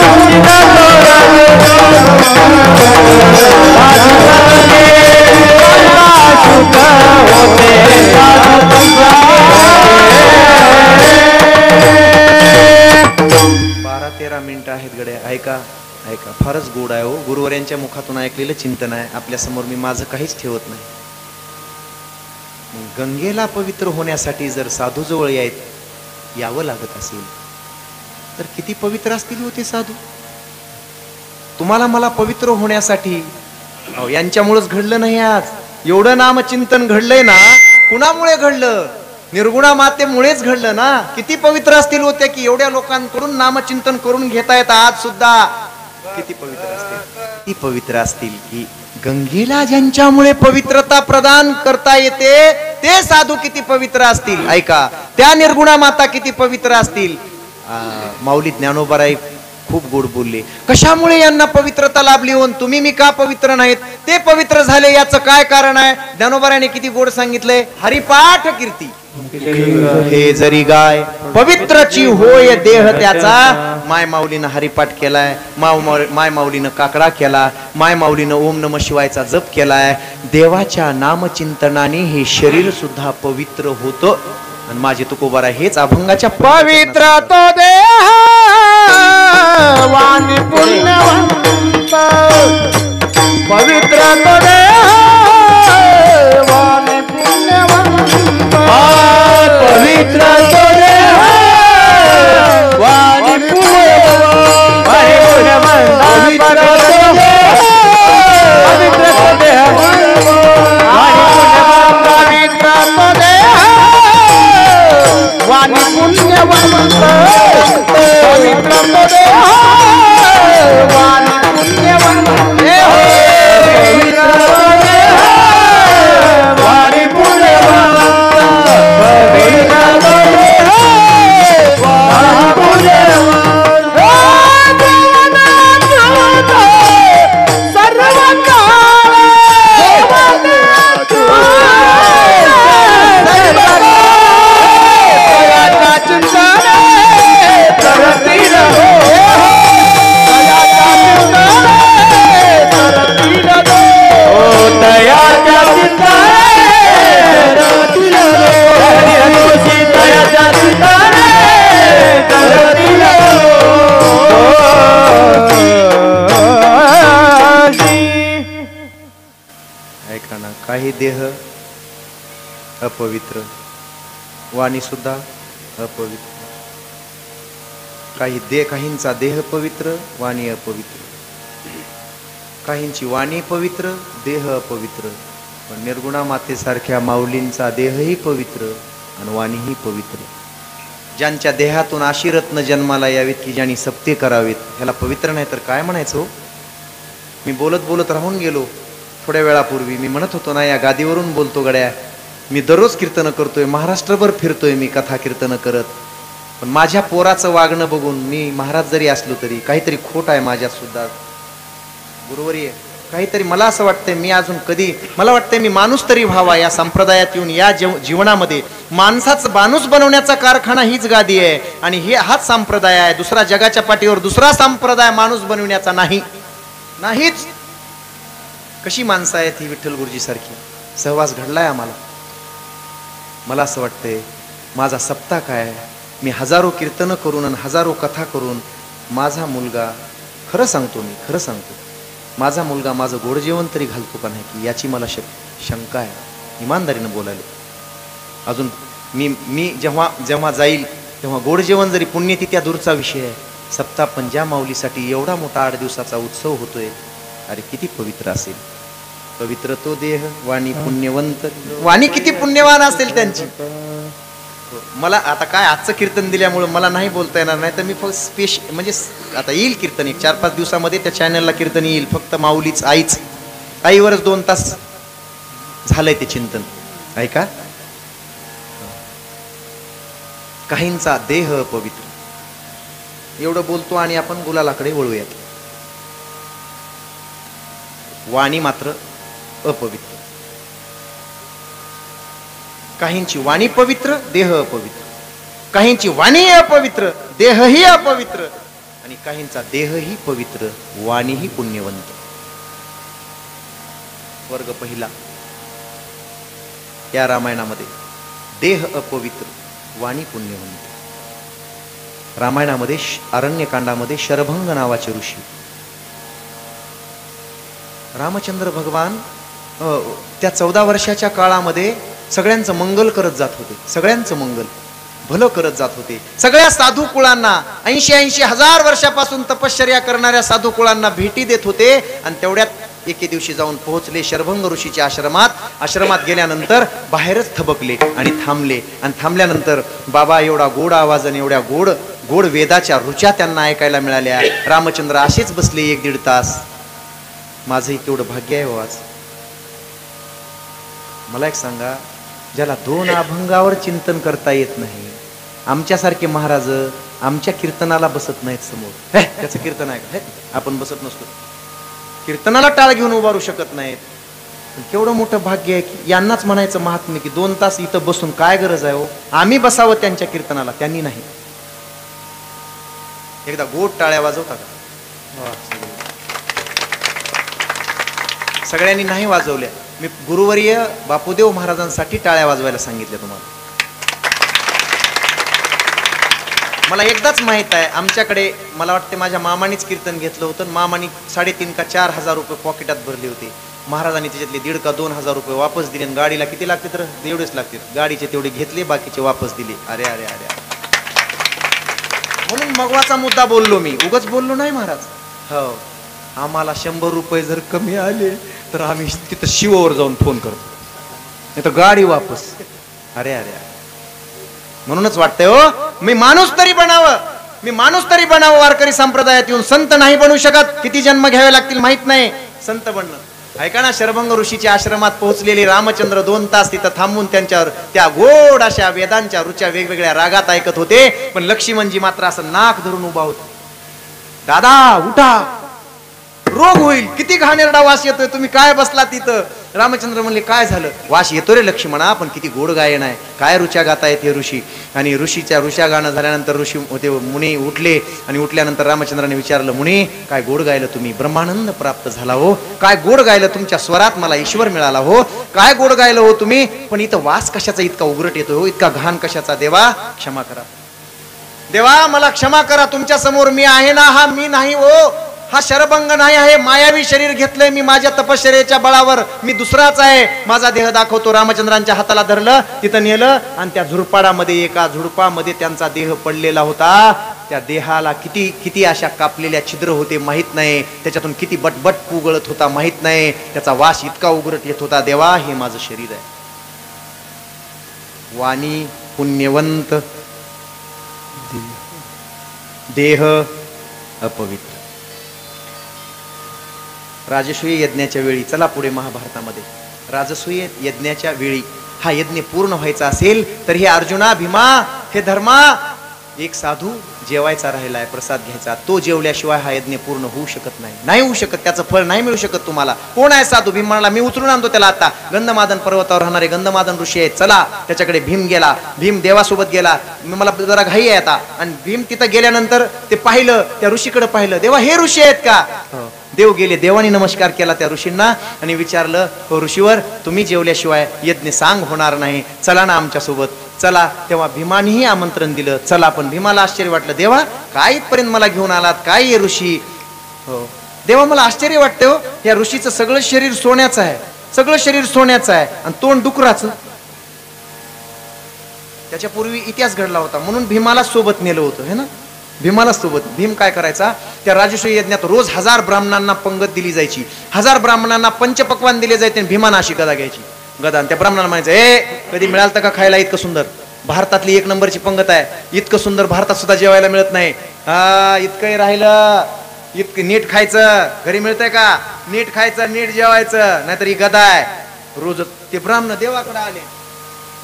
बारा तेरा मिनिटं आहेत गड्या. ऐका ऐका. फारच गोड आहे हो. गुरुवर्यांच्या मुखातून ऐकलेलं चिंतन आहे. आपल्यासमोर मी माझं काहीच ठेवत नाही. गंगेला पवित्र होण्यासाठी जर साधू जवळ यायत यावं लागत असेल तर किती पवित्र असतील होते साधू? तुम्हाला मला पवित्र होण्यासाठी. यांच्यामुळेच घडलं नाही आज. एवढं नामचिंतन घडलंय ना कुणामुळे घडलं? निर्गुणा मातेमुळेच घडलं ना. किती पवित्र असतील होते की एवढ्या लोकांकडून नामचिंतन करून घेता येत आज सुद्धा. किती पवित्र असतील. किती पवित्र असतील की गंगेला ज्यांच्यामुळे पवित्रता प्रदान करता येते. ते साधू किती पवित्र असतील. ऐका त्या निर्गुणा माता किती पवित्र असतील. माऊली ज्ञानोबाराई खूप गोड बोलले. कशामुळे यांना पवित्रता लाभली होऊन तुम्ही मी का पवित्र नाहीत? ते पवित्र झाले याचं काय कारण आहे? ज्ञानोबाराने किती गोड सांगितलंय? हरिपाठ कीर्ती. हे जरी गाय पवित्रची होय देह त्याचा. माय माऊलीनं हरिपाठ केलाय. माव माय माऊलीनं काकडा केला. माय माऊलीनं ओम नम शिवायचा जप केलाय. देवाच्या नामचिंतनाने हे शरीर सुद्धा पवित्र होतं. आणि माझे तुकोबारा हेच अभंगाच्या पवित्र तो देह. वाणी पुण्यवंत. पवित्र तो देह. वाणी पुण्यवंत. पवित्र तो देह. वाणी पुण्यवंत. पवित्र वाणी पुण्यवंत काही देह अपवित्र. वाणी सुद्धा अपवित्र. काही दे काहींचा देह पवित्र वाणी अपवित्र. काहींची वाणी पवित्र देह अपवित्र. पण निर्गुणा मातेसारख्या माऊलींचा देहही पवित्र आणि वाणीही पवित्र. ज्यांच्या देहातून आशीरत्न जन्माला यावीत की ज्यांनी सप्ते करावेत ह्याला पवित्र नाही तर काय म्हणायचो हो? मी बोलत बोलत राहून गेलो. थोड्या वेळापूर्वी मी म्हणत होतो ना या गादीवरून बोलतो गड्या मी दररोज कीर्तन करतोय महाराष्ट्रभर फिरतोय मी कथा कीर्तन करत. पण माझ्या पोराचं वागणं बघून मी महाराज जरी असलो तरी काहीतरी खोट आहे माझ्यात सुद्धा. गुरुवरी काहीतरी मला असं वाटतंय मी अजून कधी मला वाटतंय मी माणूस तरी व्हावा या संप्रदायात येऊन या जीव जीवनामध्ये. माणसाचं माणूस बनवण्याचा कारखाना हीच गादी आहे. आणि हे हाच संप्रदाय आहे दुसरा जगाच्या पाठीवर दुसरा संप्रदाय माणूस बनवण्याचा नाही. नाहीच. कशी माणसं आहेत ही विठ्ठल गुरुजीसारखी? सहवास घडलाय आम्हाला. मला असं वाटतंय माझा सप्ताह काय मी हजारो कीर्तनं करून आणि हजारो कथा करून माझा मुलगा खरं सांगतो मी खरं सांगतो माझा मुलगा माझं गोड जेवण तरी घालतो का नाही की याची मला शक शंका आहे. इमानदारीनं बोलायला. अजून मी मी जेव्हा जेव्हा जाईल तेव्हा गोड जेवण जरी पुण्यतिथ्या दूरचा विषय आहे सप्ताह पण ज्या माऊलीसाठी एवढा मोठा आठ दिवसाचा उत्सव होतोय अरे किती पवित्र असेल. पवित्र तो देह वाणी पुण्यवंत. वाणी किती पुण्यवान असेल त्यांची. मला आता काय आजचं कीर्तन दिल्यामुळं मला नाही बोलता येणार नाही तर मी फक्त स्पेश म्हणजे आता येईल कीर्तन एक चार पाच दिवसामध्ये त्या चॅनलला कीर्तन येईल फक्त माऊलीच आईच. आईवरच दोन तास झालंय ते चिंतन. ऐका? काहींचा देह पवित्र. एवढं बोलतो आणि आपण गुलालाकडे वळूयात. वाणी मात्र अपवित्र. काहींची वाणी पवित्र देह अपवित्र. काहींची वाणी अपवित्र देहही अपवित्र. आणि काहींचा देहही पवित्र वाणीही पुण्यवंत. वर्ग पहिला. या रामायणामध्ये देह अपवित्र वाणी पुण्यवंत. रामायणामध्ये अरण्यकांडामध्ये शरभंग नावाचे ऋषी रामचंद्र भगवान त्या चौदा वर्षाच्या काळामध्ये सगळ्यांचं मंगल करत जात होते. सगळ्यांचं मंगल भलं करत जात होते. सगळ्या साधू कुळांना ऐंशी ऐंशी हजार वर्षापासून तपश्चर्या करणाऱ्या साधू कुळांना भेटी देत होते आणि तेवढ्यात एके दिवशी जाऊन पोहोचले शरभंग ऋषीच्या आश्रमात. आश्रमात गेल्यानंतर बाहेरच थबकले आणि थांबले. आणि थांबल्यानंतर बाबा एवढा गोड आवाज आणि एवढ्या गोड गोड वेदाच्या रुच्या त्यांना ऐकायला मिळाल्या. रामचंद्र असेच बसले एक दीड तास. माझंही तेवढं भाग्य आहे हो आज. मला एक सांगा ज्याला दोन अभंगावर चिंतन करता येत नाही आमच्यासारखे महाराज आमच्या कीर्तनाला बसत नाहीत समोर. त्याचं कीर्तन आहे का? आपण बसत नसतो. कीर्तनाला टाळ घेऊन उभारू शकत नाहीत. केवढं मोठं भाग्य आहे की यांनाच म्हणायचं महात्म्य की दोन तास इथं बसून काय गरज आहे हो? आम्ही बसावं त्यांच्या कीर्तनाला त्यांनी नाही. एकदा गोड टाळ्या वाजवता का? सगळ्यांनी नाही वाजवल्या. मी गुरुवर्य बापूदेव महाराजांसाठी टाळ्या वाजवायला सांगितल्या तुम्हाला. मला एकदाच माहीत आहे आमच्याकडे मला वाटते माझ्या मामानीच कीर्तन घेतलं होतं. मामानी साडेतीन का चार हजार रुपये पॉकेटात भरले होते. महाराजांनी त्याच्यातले दीड का दोन हजार रुपये वापस दिले आणि गाडीला किती लागते तर? एवढेच लागते. गाडीचे तेवढे घेतले बाकीचे वापस दिले. अरे अरे अरे अरे. म्हणून मगवाचा मुद्दा बोललो मी. उगच बोललो नाही महाराज. हो. आम्हाला शंभर रुपये जर कमी आले तर आम्ही तिथं शिवावर जाऊन फोन करतो. नाही तर गाडी वापस. अरे अरे अरे. म्हणूनच वाटतंय हो मी माणूस तरी बनावं. मी माणूस तरी बनावं वारकरी संप्रदायात येऊन. संत नाही बनू शकत. किती जन्म घ्यावे लागतील माहीत नाही. संत बनणं. ऐका ना शरभंग ऋषीच्या आश्रमात पोहोचलेले रामचंद्र दोन तास तिथं थांबून त्यांच्यावर त्या गोड अशा वेदांच्या रुच्या वेगवेगळ्या रागात ऐकत होते. पण लक्ष्मणजी मात्र असं नाक धरून उभा होता. दादा उठा. रोग होईल. किती घाणेरडा वास येतोय. तुम्ही काय बसला तिथं? रामचंद्र म्हणले काय झालं? वास येतो रे लक्ष्मणा पण किती गोड गायन आहे. काय ऋषा गाता हे ऋषी? आणि ऋषीच्या ऋषा गाणं झाल्यानंतर ऋषी ते मुनी उठले आणि उठल्यानंतर रामचंद्राने विचारलं मुनी काय गोड गायलं तुम्ही? ब्रह्मानंद प्राप्त झाला हो. काय गोड गायलं तुमच्या स्वरात मला ईश्वर मिळाला हो. काय गोड गायलं हो तुम्ही? पण इथं वास कशाचा इतका उघरट येतो हो? इतका घाण कशाचा? देवा क्षमा करा. देवा मला क्षमा करा. तुमच्यासमोर मी आहे ना? हा मी नाही हो. हा शरभंग नाही आहे. मायावी शरीर घेतलंय मी माझ्या तपश्चर्याच्या बळावर. मी दुसराच आहे. माझा देह दाखवतो. रामचंद्रांच्या हाताला धरलं. तिथं नेलं. आणि त्या झुडपाडामध्ये एका झुडपामध्ये त्यांचा देह पडलेला होता. त्या देहाला किती किती अशा कापलेल्या छिद्र होते माहीत नाही. त्याच्यातून किती बटबट उगळत होता माहीत नाही. त्याचा वास इतका उघडत येत होता. देवा हे माझं शरीर आहे. वाणी पुण्यवंत. देह अपवित्र. राजसूय यज्ञाच्या वेळी चला पुढे महाभारतामध्ये. राजसूय यज्ञाच्या वेळी हा यज्ञ पूर्ण व्हायचा असेल तर हे अर्जुना भीमा हे धर्मा एक साधू जेवायचा राहिलाय प्रसाद घ्यायचा. तो जेवल्याशिवाय हा यज्ञ पूर्ण होऊ शकत नाही. नाही होऊ शकत त्याचं फळ नाही मिळू शकत तुम्हाला. कोण आहे साधू? भीम म्हणाला मी उचलून आणतो त्याला आता. गंधमादन पर्वतावर राहणारे गंधमादन ऋषी आहेत. चला त्याच्याकडे भीम गेला. भीम देवासोबत गेला. मला जरा घाई आहे आता. आणि भीम तिथं गेल्यानंतर ते पाहिलं त्या ऋषीकडे पाहिलं. देवा हे ऋषी आहेत का? हो. देव गेले देवाने नमस्कार केला त्या ऋषींना आणि विचारलं हो ऋषीवर तुम्ही जेवल्याशिवाय यज्ञ सांग होणार नाही. चला ना आमच्यासोबत. चला. तेव्हा भीमानेही आमंत्रण दिलं चला पण भीमाला आश्चर्य वाटलं. देवा काय इथपर्यंत मला घेऊन आलात? काय ये ऋषी? हो. देवा मला आश्चर्य वाटतं हो या ऋषीचं सगळं शरीर सोन्याचं आहे. सगळं शरीर सोन्याचं आहे आणि तोंड डुकराचं. त्याच्या पूर्वी इतिहास घडला होता म्हणून भीमाला सोबत नेलं होतं हे ना? भीमाला सोबत भीम काय करायचा? त्या राजस्वी यज्ञात रोज हजार ब्राह्मणांना पंगत दिली जायची. हजार ब्राह्मणांना पंचपक्वान दिले जायचे आणि भीमाना अशी गदा घ्यायची. गदा आणि त्या ब्राह्मणांना म्हणायचं ए कधी मिळालं का खायला इतकं सुंदर? भारतातली एक नंबरची पंगत आहे. इतकं सुंदर भारतात सुद्धा जेवायला मिळत नाही. हा इतकंही राहिलं. इतकं नीट खायचं. घरी मिळतंय का? नीट खायचं नीट जेवायचं. नाहीतर ही गदा आहे. रोज ते ब्राह्मण देवाकडे आले.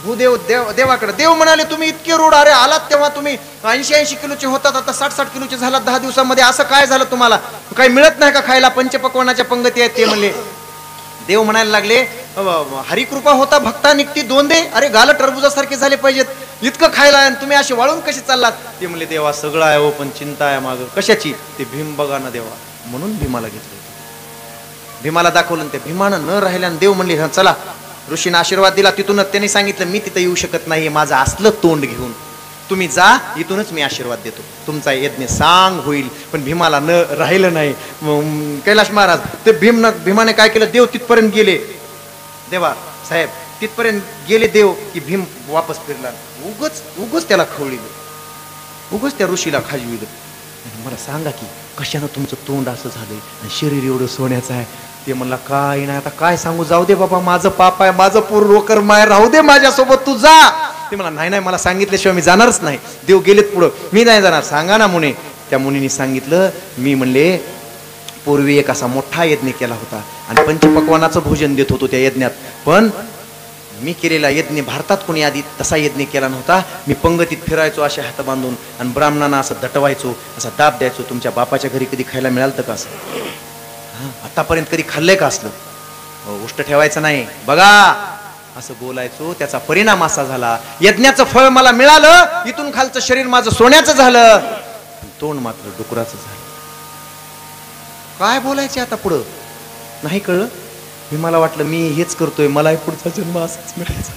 भूदेव देव देवाकडे. देव म्हणाले तुम्ही इतके रोड अरे आलात तेव्हा तुम्ही ऐंशी ऐंशी किलोचे होतात आता साठ साठ किलोचे झालात दहा दिवसामध्ये असं काय झालं तुम्हाला? काही मिळत नाही का खायला? पंचपक्वानाच्या पंगती आहेत ते म्हणले. देव म्हणायला लागले हरिकृपा होता भक्ता निघती दोन दे अरे गाल टरबुजासारखे झाले पाहिजेत. इतकं खायला आहे आणि तुम्ही असे वाळून कसे चाललात? ते म्हणले देवा सगळं आहे हो पण चिंता आहे माग. कशाची? ते भीम बघा ना देवा. म्हणून भीमाला घेतलं. भीमाला दाखवलं आणि ते भीमानं न राहिल्यानं देव म्हणले चला ऋषीनं आशीर्वाद दिला. तिथूनच त्यांनी सांगितलं मी तिथं येऊ शकत नाही माझं असलं तोंड घेऊन. तुम्ही जा इथूनच मी आशीर्वाद देतो. तुमचा यज्ञ सांग होईल पण भीमाला न राहिलं नाही. कैलाश महाराज ते भीमनं भीमाने काय केलं? देव तिथपर्यंत गेले. देवा साहेब तिथपर्यंत गेले देव की भीम वापस फिरला. उगच उगच त्याला खवळीलं. उगच त्या ऋषीला खाजविलं. मला सांगा की कशानं तुमचं तोंड असं झालंय? शरीर एवढं सोन्याचं आहे ते म्हणला काय नाही आता काय सांगू? जाऊ दे बाबा माझं पाप आहे माझं पूर्व रोकर आहे राहू दे माझ्यासोबत तू जा. ते मला नाही नाही मला सांगितल्याशिवाय मी जाणारच नाही. देव गेलेत पुढं. मी नाही जाणार. सांगा ना मुने. त्या मुनीने सांगितलं मी म्हणले पूर्वी एक असा मोठा यज्ञ केला होता आणि पंचपक्वानाचं भोजन देत होतो त्या यज्ञात. पण मी केलेला यज्ञ भारतात कोणी आधी तसा यज्ञ केला नव्हता. मी पंगतीत फिरायचो असे हात बांधून आणि ब्राह्मणांना असं दटवायचो असा दाब द्यायचो. तुमच्या बापाच्या घरी कधी खायला मिळालं का असं? आतापर्यंत कधी खाल्लंय का असलं? हो, उष्ट ठेवायचं नाही. बघा! असं बोलायचो त्याचा परिणाम असा झाला. यज्ञाचं फळ मला मिळालं इथून खालचं शरीर माझं सोन्याचं झालं. तोंड मात्र डुकराचं झालं. काय बोलायचे आता पुढं? नाही कळलं? मी मला वाटलं मी हेच करतोय मलाही पुढचा जन्म असाच मिळायचा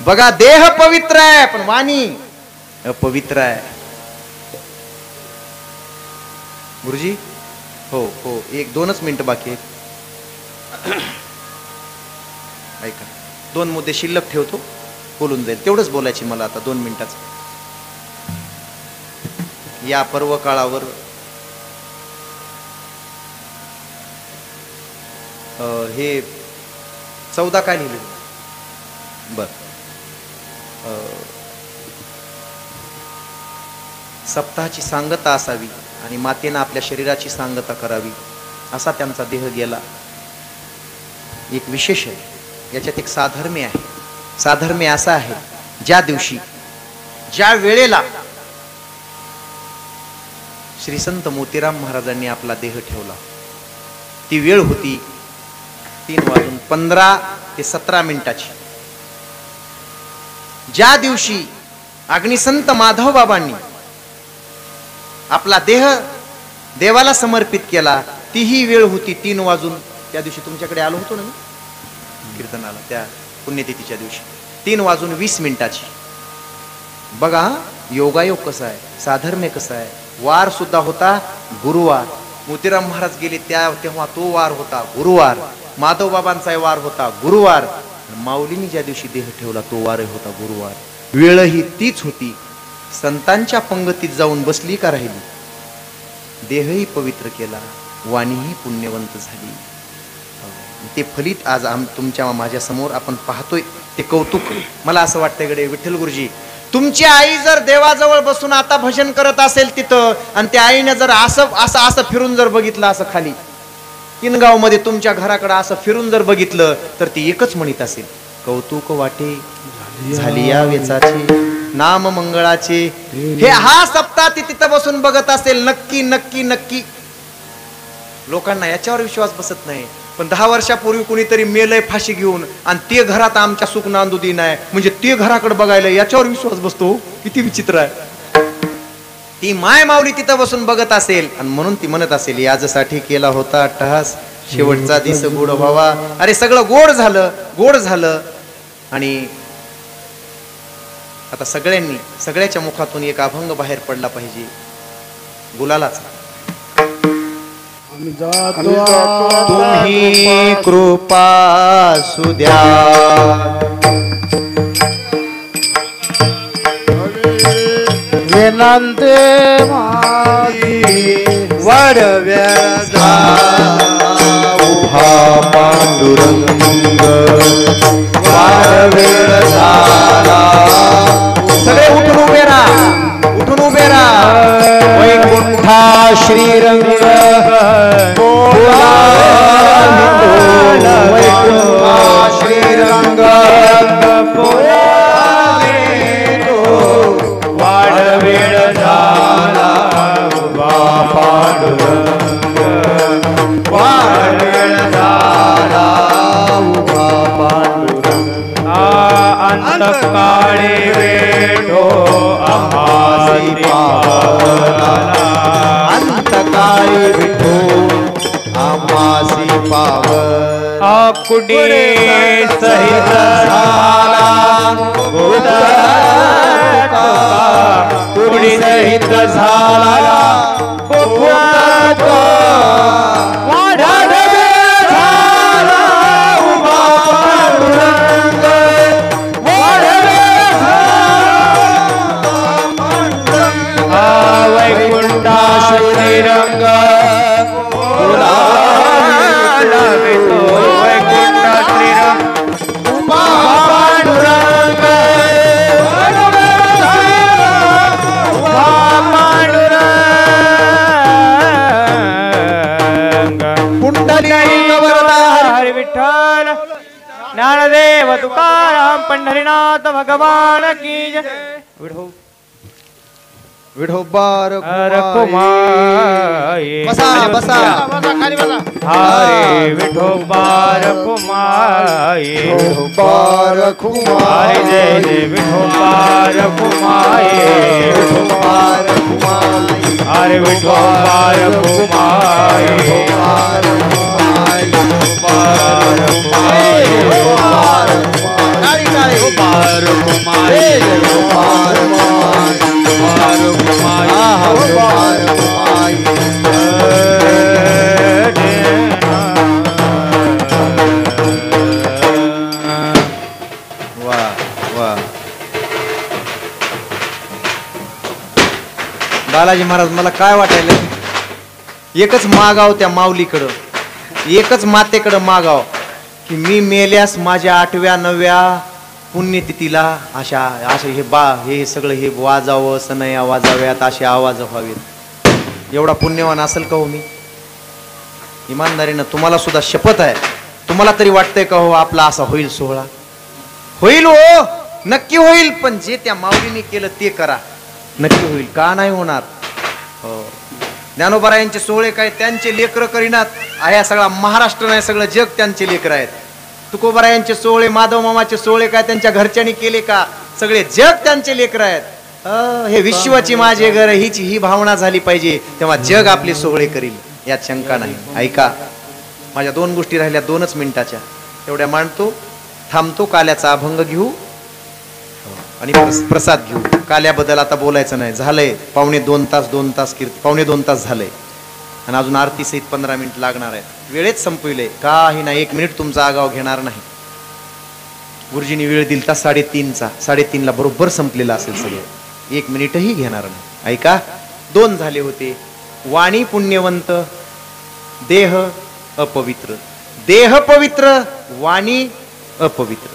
बघा देह पवित्र आहे पण वाणी अपवित्र आहे. गुरुजी? हो हो एक दोनच मिनटं बाकी आहेत. ऐका दोन मुद्दे शिल्लक ठेवतो बोलून जाईल. तेवढंच बोलायची मला आता दोन मिनिटाचं. या पर्व काळावर हे चौदा काय लिहिले? बर. सप्ताहाची सांगता असावी. आणि मातेनं आपल्या शरीराची सांगता करावी असा त्यांचा देह गेला. एक विशेष आहे याच्यात एक साधर्म्य आहे. साधर्म्य असा आहे ज्या दिवशी ज्या वेळेला श्री संत मोतीराम महाराजांनी आपला देह ठेवला ती वेळ होती तीन वाजून पंधरा ते सतरा मिनिटाची. ज्या दिवशी अग्निसंत माधव बाबांनी आपला देह देवाला समर्पित केला तीही वेळ होती तीन वाजून. त्या दिवशी तुमच्याकडे आलो होतो ना मी? कीर्तनाला त्या पुण्यतिथीच्या दिवशी. तीन वाजून वीस मिनिटाची. बघा योगायोग कसा आहे साधर्म्य कसं आहे. वार सुद्धा होता गुरुवार. मोतीराम महाराज गेले त्या तेव्हा तो वार होता गुरुवार. माधव बाबांचा वार होता गुरुवार. माऊलीने ज्या दिवशी देह ठेवला तो वारही होता गुरुवार. वेळही तीच होती. संतांच्या पंगतीत जाऊन बसली का राहिली? देहही पवित्र केला वाणीही पुण्यवंत झाली. ते फलित आज आम तुमच्या माझ्यासमोर आपण पाहतोय ते कौतुक. मला असं वाटतंय गडे विठ्ठल गुरुजी तुमची आई जर देवाजवळ बसून आता भजन करत असेल तिथं आणि त्या आईने जर असं असं असं फिरून जर बघितलं असं खाली किनगावमध्ये तुमच्या घराकडे असं फिरून जर बघितलं तर ती एकच म्हणत असेल कौतुक वाटे झाली या वेचाची. नाम मंगळाचे हे हा सप्ताह ती तिथं बसून बघत असेल नक्की नक्की नक्की. लोकांना याच्यावर विश्वास बसत नाही. पण दहा वर्षापूर्वी कुणीतरी मेलय फाशी घेऊन आणि ते घरात आमच्या सुख नांदू दिन आहे. म्हणजे ते घराकडे बघायला याच्यावर विश्वास बसतो हो. किती विचित्र आहे. ती माय माऊली तिथं बसून बघत असेल आणि म्हणून ती म्हणत असेल याजसाठी केला होता अट्टहास. शेवटचा दिस गोड व्हावा. अरे सगळं गोड झालं गोड झालं. आणि आता सगळ्यांनी सगळ्याच्या मुखातून एक अभंग बाहेर पडला पाहिजे. गुलालाच आम्ही जातो आता. तुम्ही कृपा सुद्या विनंती माझी वाढव्या उभा पांडुरंग वार वेळ झाला. सगळे उठून उभे राहा. उठून उभे राहा. वैकुंठा श्रीरंग वैकुंठा श्रीरंग वाढ वेळ झाला. पांडुरंग. अंतकाळी वेठो आम्हासी पावला अंतकाळी विठो आमासी पावन आकुडी सहित झाला। कुडी सहित झाला? वैकुंठा श्रीरंग श्रीरंग विठ्ठल ज्ञानदेव तुकाराम पंढरीनाथ भगवान की जय विढो विठोबार रकुमाई बसा बसा हरे विठोबार कुमाई विठोबार हरे कुमार जय जय विठोबार कुमाई हरे विठोबार कुमाई वा वा बालाजी महाराज मला काय वाटायलं एकच मागाव त्या माऊलीकडं एकच मातेकडं मागाव की मी मेल्यास माझ्या आठव्या नवव्या पुण्यतिथीला अशा असे हे बा हे सगळं हे वाजावं सनया वाजाव्यात असे आवाज व्हावेत. एवढा पुण्यवान असेल का हो मी? इमानदारीनं तुम्हाला सुद्धा शपथ आहे. तुम्हाला तरी वाटतंय का हो आपला असा होईल सोहळा? होईल हो नक्की होईल पण जे त्या माऊलीने केलं ते करा. नक्की होईल का नाही होणार? हो. ज्ञानोबरायांचे सोहळे काय त्यांचे लेकर करीनात. ह्या सगळा महाराष्ट्र नाही सगळं जग त्यांचे लेकर आहेत. तुकोबरायांचे सोहळे माधव मामाचे सोहळे काय त्यांच्या घरच्यांनी केले का? सगळे जग त्यांचे लेकर आहेत. हे विश्वाची माझे घर हीच ही भावना झाली पाहिजे. तेव्हा जग आपले सोहळे करील यात शंका नाही. ऐका माझ्या दोन गोष्टी राहिल्या दोनच मिनिटाच्या. एवढ्या मांडतो थांबतो काल्याचा अभंग घेऊ आणि प्रसाद घेऊ. काल्याबद्दल आता बोलायचं नाही. झालंय पावणे दोन तास दोन तास कीर्त पावणे दोन तास झालंय. आणि अजून आरती सहित पंधरा मिनिट लागणार आहेत. वेळेत संपविले. काही नाही एक मिनिट तुमचा आगाव घेणार नाही. गुरुजींनी वेळ दिलता साडेतीनचा. साडेतीनला बरोबर संपलेला असेल सगळं. एक मिनिटही घेणार नाही. ऐका दोन झाले होते. वाणी पुण्यवंत देह अपवित्र. देह पवित्र वाणी अपवित्र.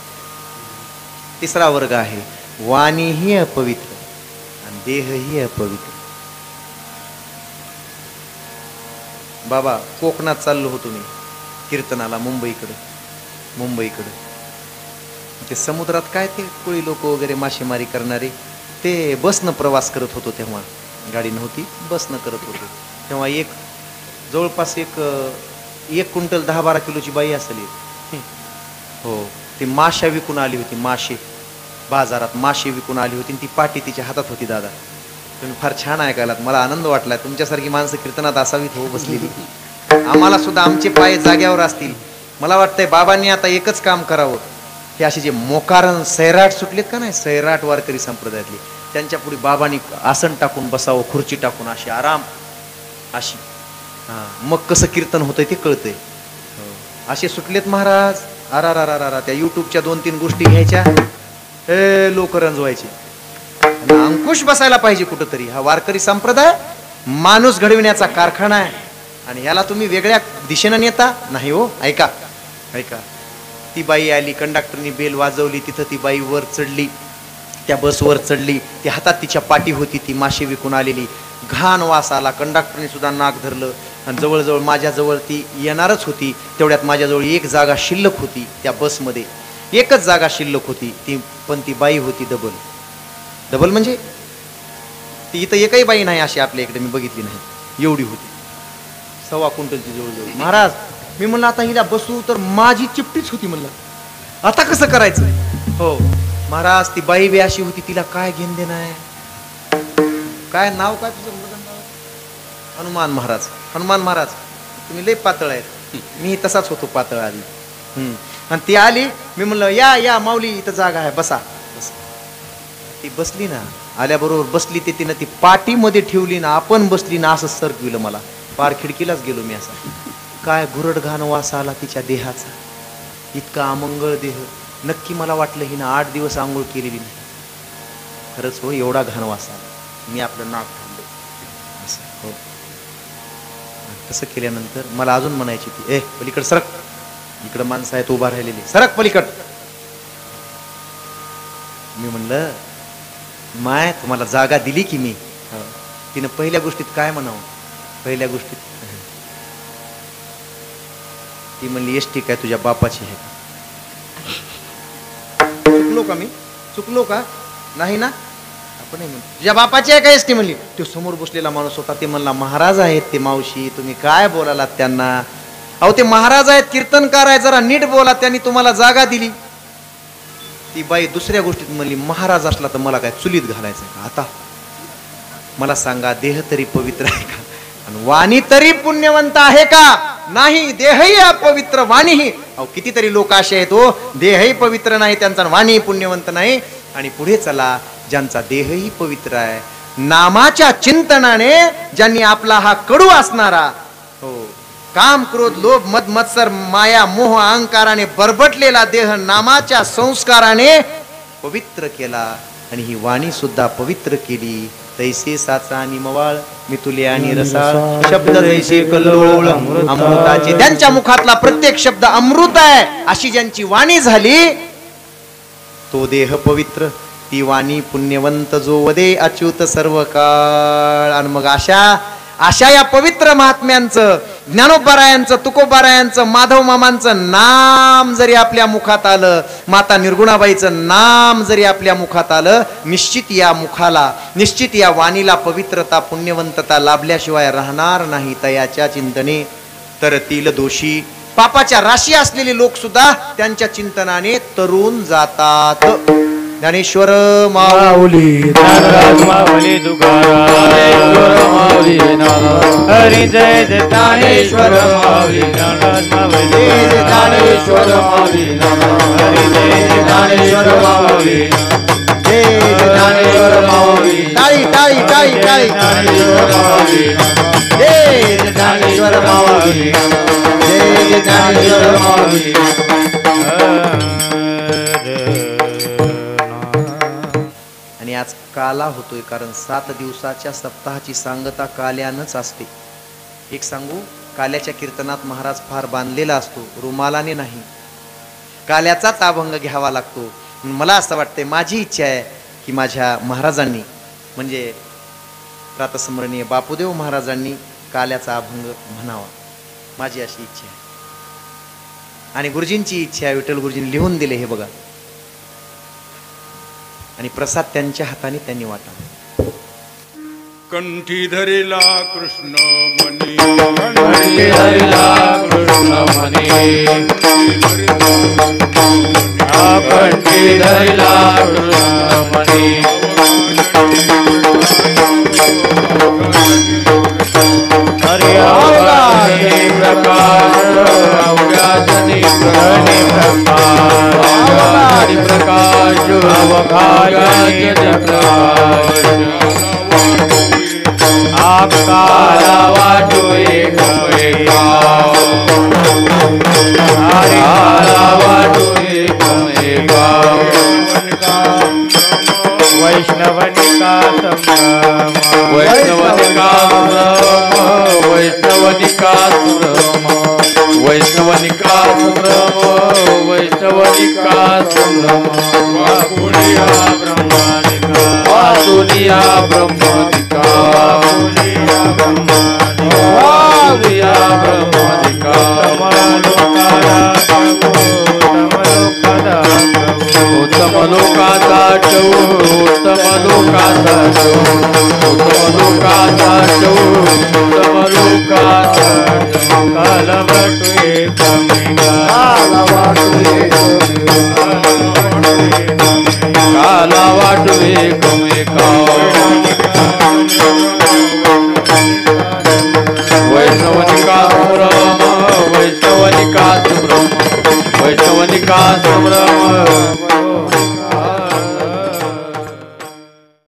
तिसरा वर्ग आहे. वाणीही अपवित्र आणि देहही अपवित्र. बाबा कोकणात चाललो होतो मी कीर्तनाला मुंबईकडं मुंबईकडं. ते समुद्रात काय ते कोळी लोक वगैरे मासेमारी करणारे ते बसनं प्रवास करत होतो तेव्हा. गाडी नव्हती बसनं करत होतो. तेव्हा एक जवळपास एक एक क्विंटल दहा बारा किलोची बाई असेल हो ती माशा विकून आली होती मासे बाजारात मासे विकून आली होती ती पाटी तिच्या हातात होती दादा. तुम्ही फार छान ऐकायलात. मला आनंद वाटला तुमच्यासारखी माणसं कीर्तनात असावीत हो बसलेली. आम्हाला सुद्धा आमचे पाय जाग्यावर असतील. मला वाटतंय बाबांनी आता एकच काम करावं. हे असे जे मोकारण सैराट सुटलेत का नाही? सैराट वारकरी संप्रदायातले. त्यांच्या पुढे बाबांनी आसन टाकून बसावं खुर्ची टाकून अशी आराम अशी. हा मग कसं कीर्तन होतंय ते कळतंय. असे सुटलेत महाराज. अरा रा त्या युट्यूबच्या दोन तीन गोष्टी घ्यायच्या. ए लोक रंजवायचे. अंकुश बसायला पाहिजे कुठंतरी. हा वारकरी संप्रदाय माणूस घडविण्याचा कारखाना आहे. आणि याला तुम्ही वेगळ्या दिशेनं नेता? नाही हो ऐका ऐका. ती बाई आली कंडक्टरनी बेल वाजवली तिथं ती बाई वर चढली. त्या बसवर चढली ती हातात तिच्या पाठी होती ती माशी विकून आलेली. घाण वास आला कंडक्टरने सुद्धा नाक धरलं. आणि जवळजवळ माझ्याजवळ ती येणारच होती. तेवढ्यात माझ्याजवळ एक जागा शिल्लक होती त्या बसमध्ये एकच जागा शिल्लक होती ती पण ती बाई होती डबल डबल म्हणजे? ती इथं एकही बाई नाही अशी आपल्या इकडे मी बघितली नाही. एवढी होती. सव्वा क्विंटलची जवळजवळ. महाराज मी म्हणलं आता हिला बसू तर माझी चिपटीच होती म्हणलं. आता कसं करायचं? हो. महाराज ती बाई बी अशी होती तिला काय घेण देणं आहे? काय नाव काय तुझं? हनुमान महाराज. हनुमान महाराज तुम्ही लय पातळ आहेत. मी तसाच होतो पातळ आधी. हम्म. आणि ती आली मी म्हणलं या या माऊली इथं जागा आहे बसा. बसा. ती बसली ना आल्याबरोबर बसली ते तिनं ती पाठीमध्ये ठेवली ना आपण बसली ना असं सरकविलं मला. पार खिडकीलाच गेलो मी असा. काय घुरड घाण वास आला तिच्या देहाचा. इतका अमंगळ देह. नक्की मला वाटलं हिनं आठ दिवस आंघोळ केलेली नाही. खरंच हो एवढा घाण वास आला. मी आपलं नाक थांबलो. असं हो. तसं केल्यानंतर मला अजून म्हणायची ती ए पलीकड सरक. इकडं माणसं आहेत उभा राहिलेली. सरक पलीकड. मी म्हणलं माय तुम्हाला जागा दिली की मी. तिनं पहिल्या गोष्टीत काय म्हणावं? पहिल्या गोष्टीत? ती म्हणली एस टी काय तुझ्या बापाची आहे का? चुकलो का मी? चुकलो का? नाही ना? आपण तुझ्या बापाची आहे का एस टी? म्हणली. तो समोर बसलेला माणूस होता ते म्हणला महाराज आहेत ते मावशी तुम्ही काय बोलालात त्यांना? अहो ते महाराज आहेत कीर्तनकार आहे जरा नीट बोला त्यांनी तुम्हाला जागा दिली. ती बाई दुसऱ्या गोष्टीत म्हणली महाराज असला तर मला काय चुलीत घालायचं का? आता मला सांगा देह तरी पवित्र आहे का? आणि वाणी तरी पुण्यवंत आहे का? नाही देहही अपवित्र वाणीही. अहो कितीतरी लोक असे आहेत हो. देहही पवित्र नाही त्यांचा वाणीही पुण्यवंत नाही. आणि पुढे चला ज्यांचा देहही पवित्र आहे नामाच्या चिंतनाने ज्यांनी आपला हा कडू असणारा हो काम क्रोध लोभ मद मत्सर माया मोह अहंकाराने बरबटलेला देह नामाच्या संस्काराने पवित्र केला. आणि ही वाणी सुद्धा पवित्र केली. तैसे साचा आणि मवाळ मितुले आणि रसाळ. शब्द तैसे कल्लोळ अमृताचे. त्यांच्या मुखातला प्रत्येक शब्द अमृत आहे अशी ज्यांची वाणी झाली तो देह पवित्र. ती वाणी पुण्यवंत जो वदे अच्युत सर्व काळ आणि मग अशा अशा या पवित्र महात्म्यांचं ज्ञानोबारायांचं तुकोबारायांचं माधव मामांचं नाम जरी आपल्या मुखात आलं माता निर्गुणाबाईचं नाम जरी आपल्या मुखात आलं निश्चित या मुखाला निश्चित या वाणीला पवित्रता पुण्यवंतता लाभल्याशिवाय राहणार नाही तयाच्या चिंतने. तर तील दोषी पापाच्या राशी असलेले लोक सुद्धा त्यांच्या चिंतनाने तरुण जातात. ज्ञानेश्वर माऊ माऊली माऊली तुकाराम माऊली हरी जय ज्ञानेश्वर माऊली ज्ञानेश्वर माऊली. हरी जय ज्ञानेश्वर माऊली. ज्ञानेश्वर माऊली. टाळी टाळी टाळी टाळी ज्ञानेश्वर माऊली. जय ज्ञानेश्वर माऊली. जय ज्ञानेश्वर माऊली. काला होतोय कारण सात दिवसाच्या सप्ताहाची सांगता काल्यानंच असते. एक सांगू काल्याच्या कीर्तनात महाराज फार बांधलेला असतो रुमालाने नाही. काल्याचाच अभंग घ्यावा लागतो. मला असं वाटतंय माझी इच्छा आहे की माझ्या महाराजांनी म्हणजे प्रातस्मरणीय बापूदेव महाराजांनी काल्याचा अभंग म्हणावा. माझी अशी इच्छा आहे. आणि गुरुजींची इच्छा आहे विठ्ठल गुरुजींनी लिहून दिले हे बघा. आणि प्रसाद त्यांच्या हाताने त्यांनी वाटावा कंठी धरिला कृष्ण मणी कंठी धरिला कृष्ण मणी कंठी धरिला कृष्ण मणी हरि अवघानी प्रकाश अवघानी प्रकाश अवघानी प्रकाश अवघानी प्रकाश आपकाला वाटो एक एका हरिकाला वाटो एक एका वैष्णवनिका संगम वैष्णवनिका वैष्णवनिका वैष्णवनिका सुरम वैष्णवनिका सुरम वाकुलिया उत्तम लोकाचा ठेवू उत्तम लोकाचा ठेवू उत्तम लोकाचा ठेवू उत्तम लोकाचा काल वाटवे कमी काल वाटवे काल वाटवे कमी काल वनिका सम्रम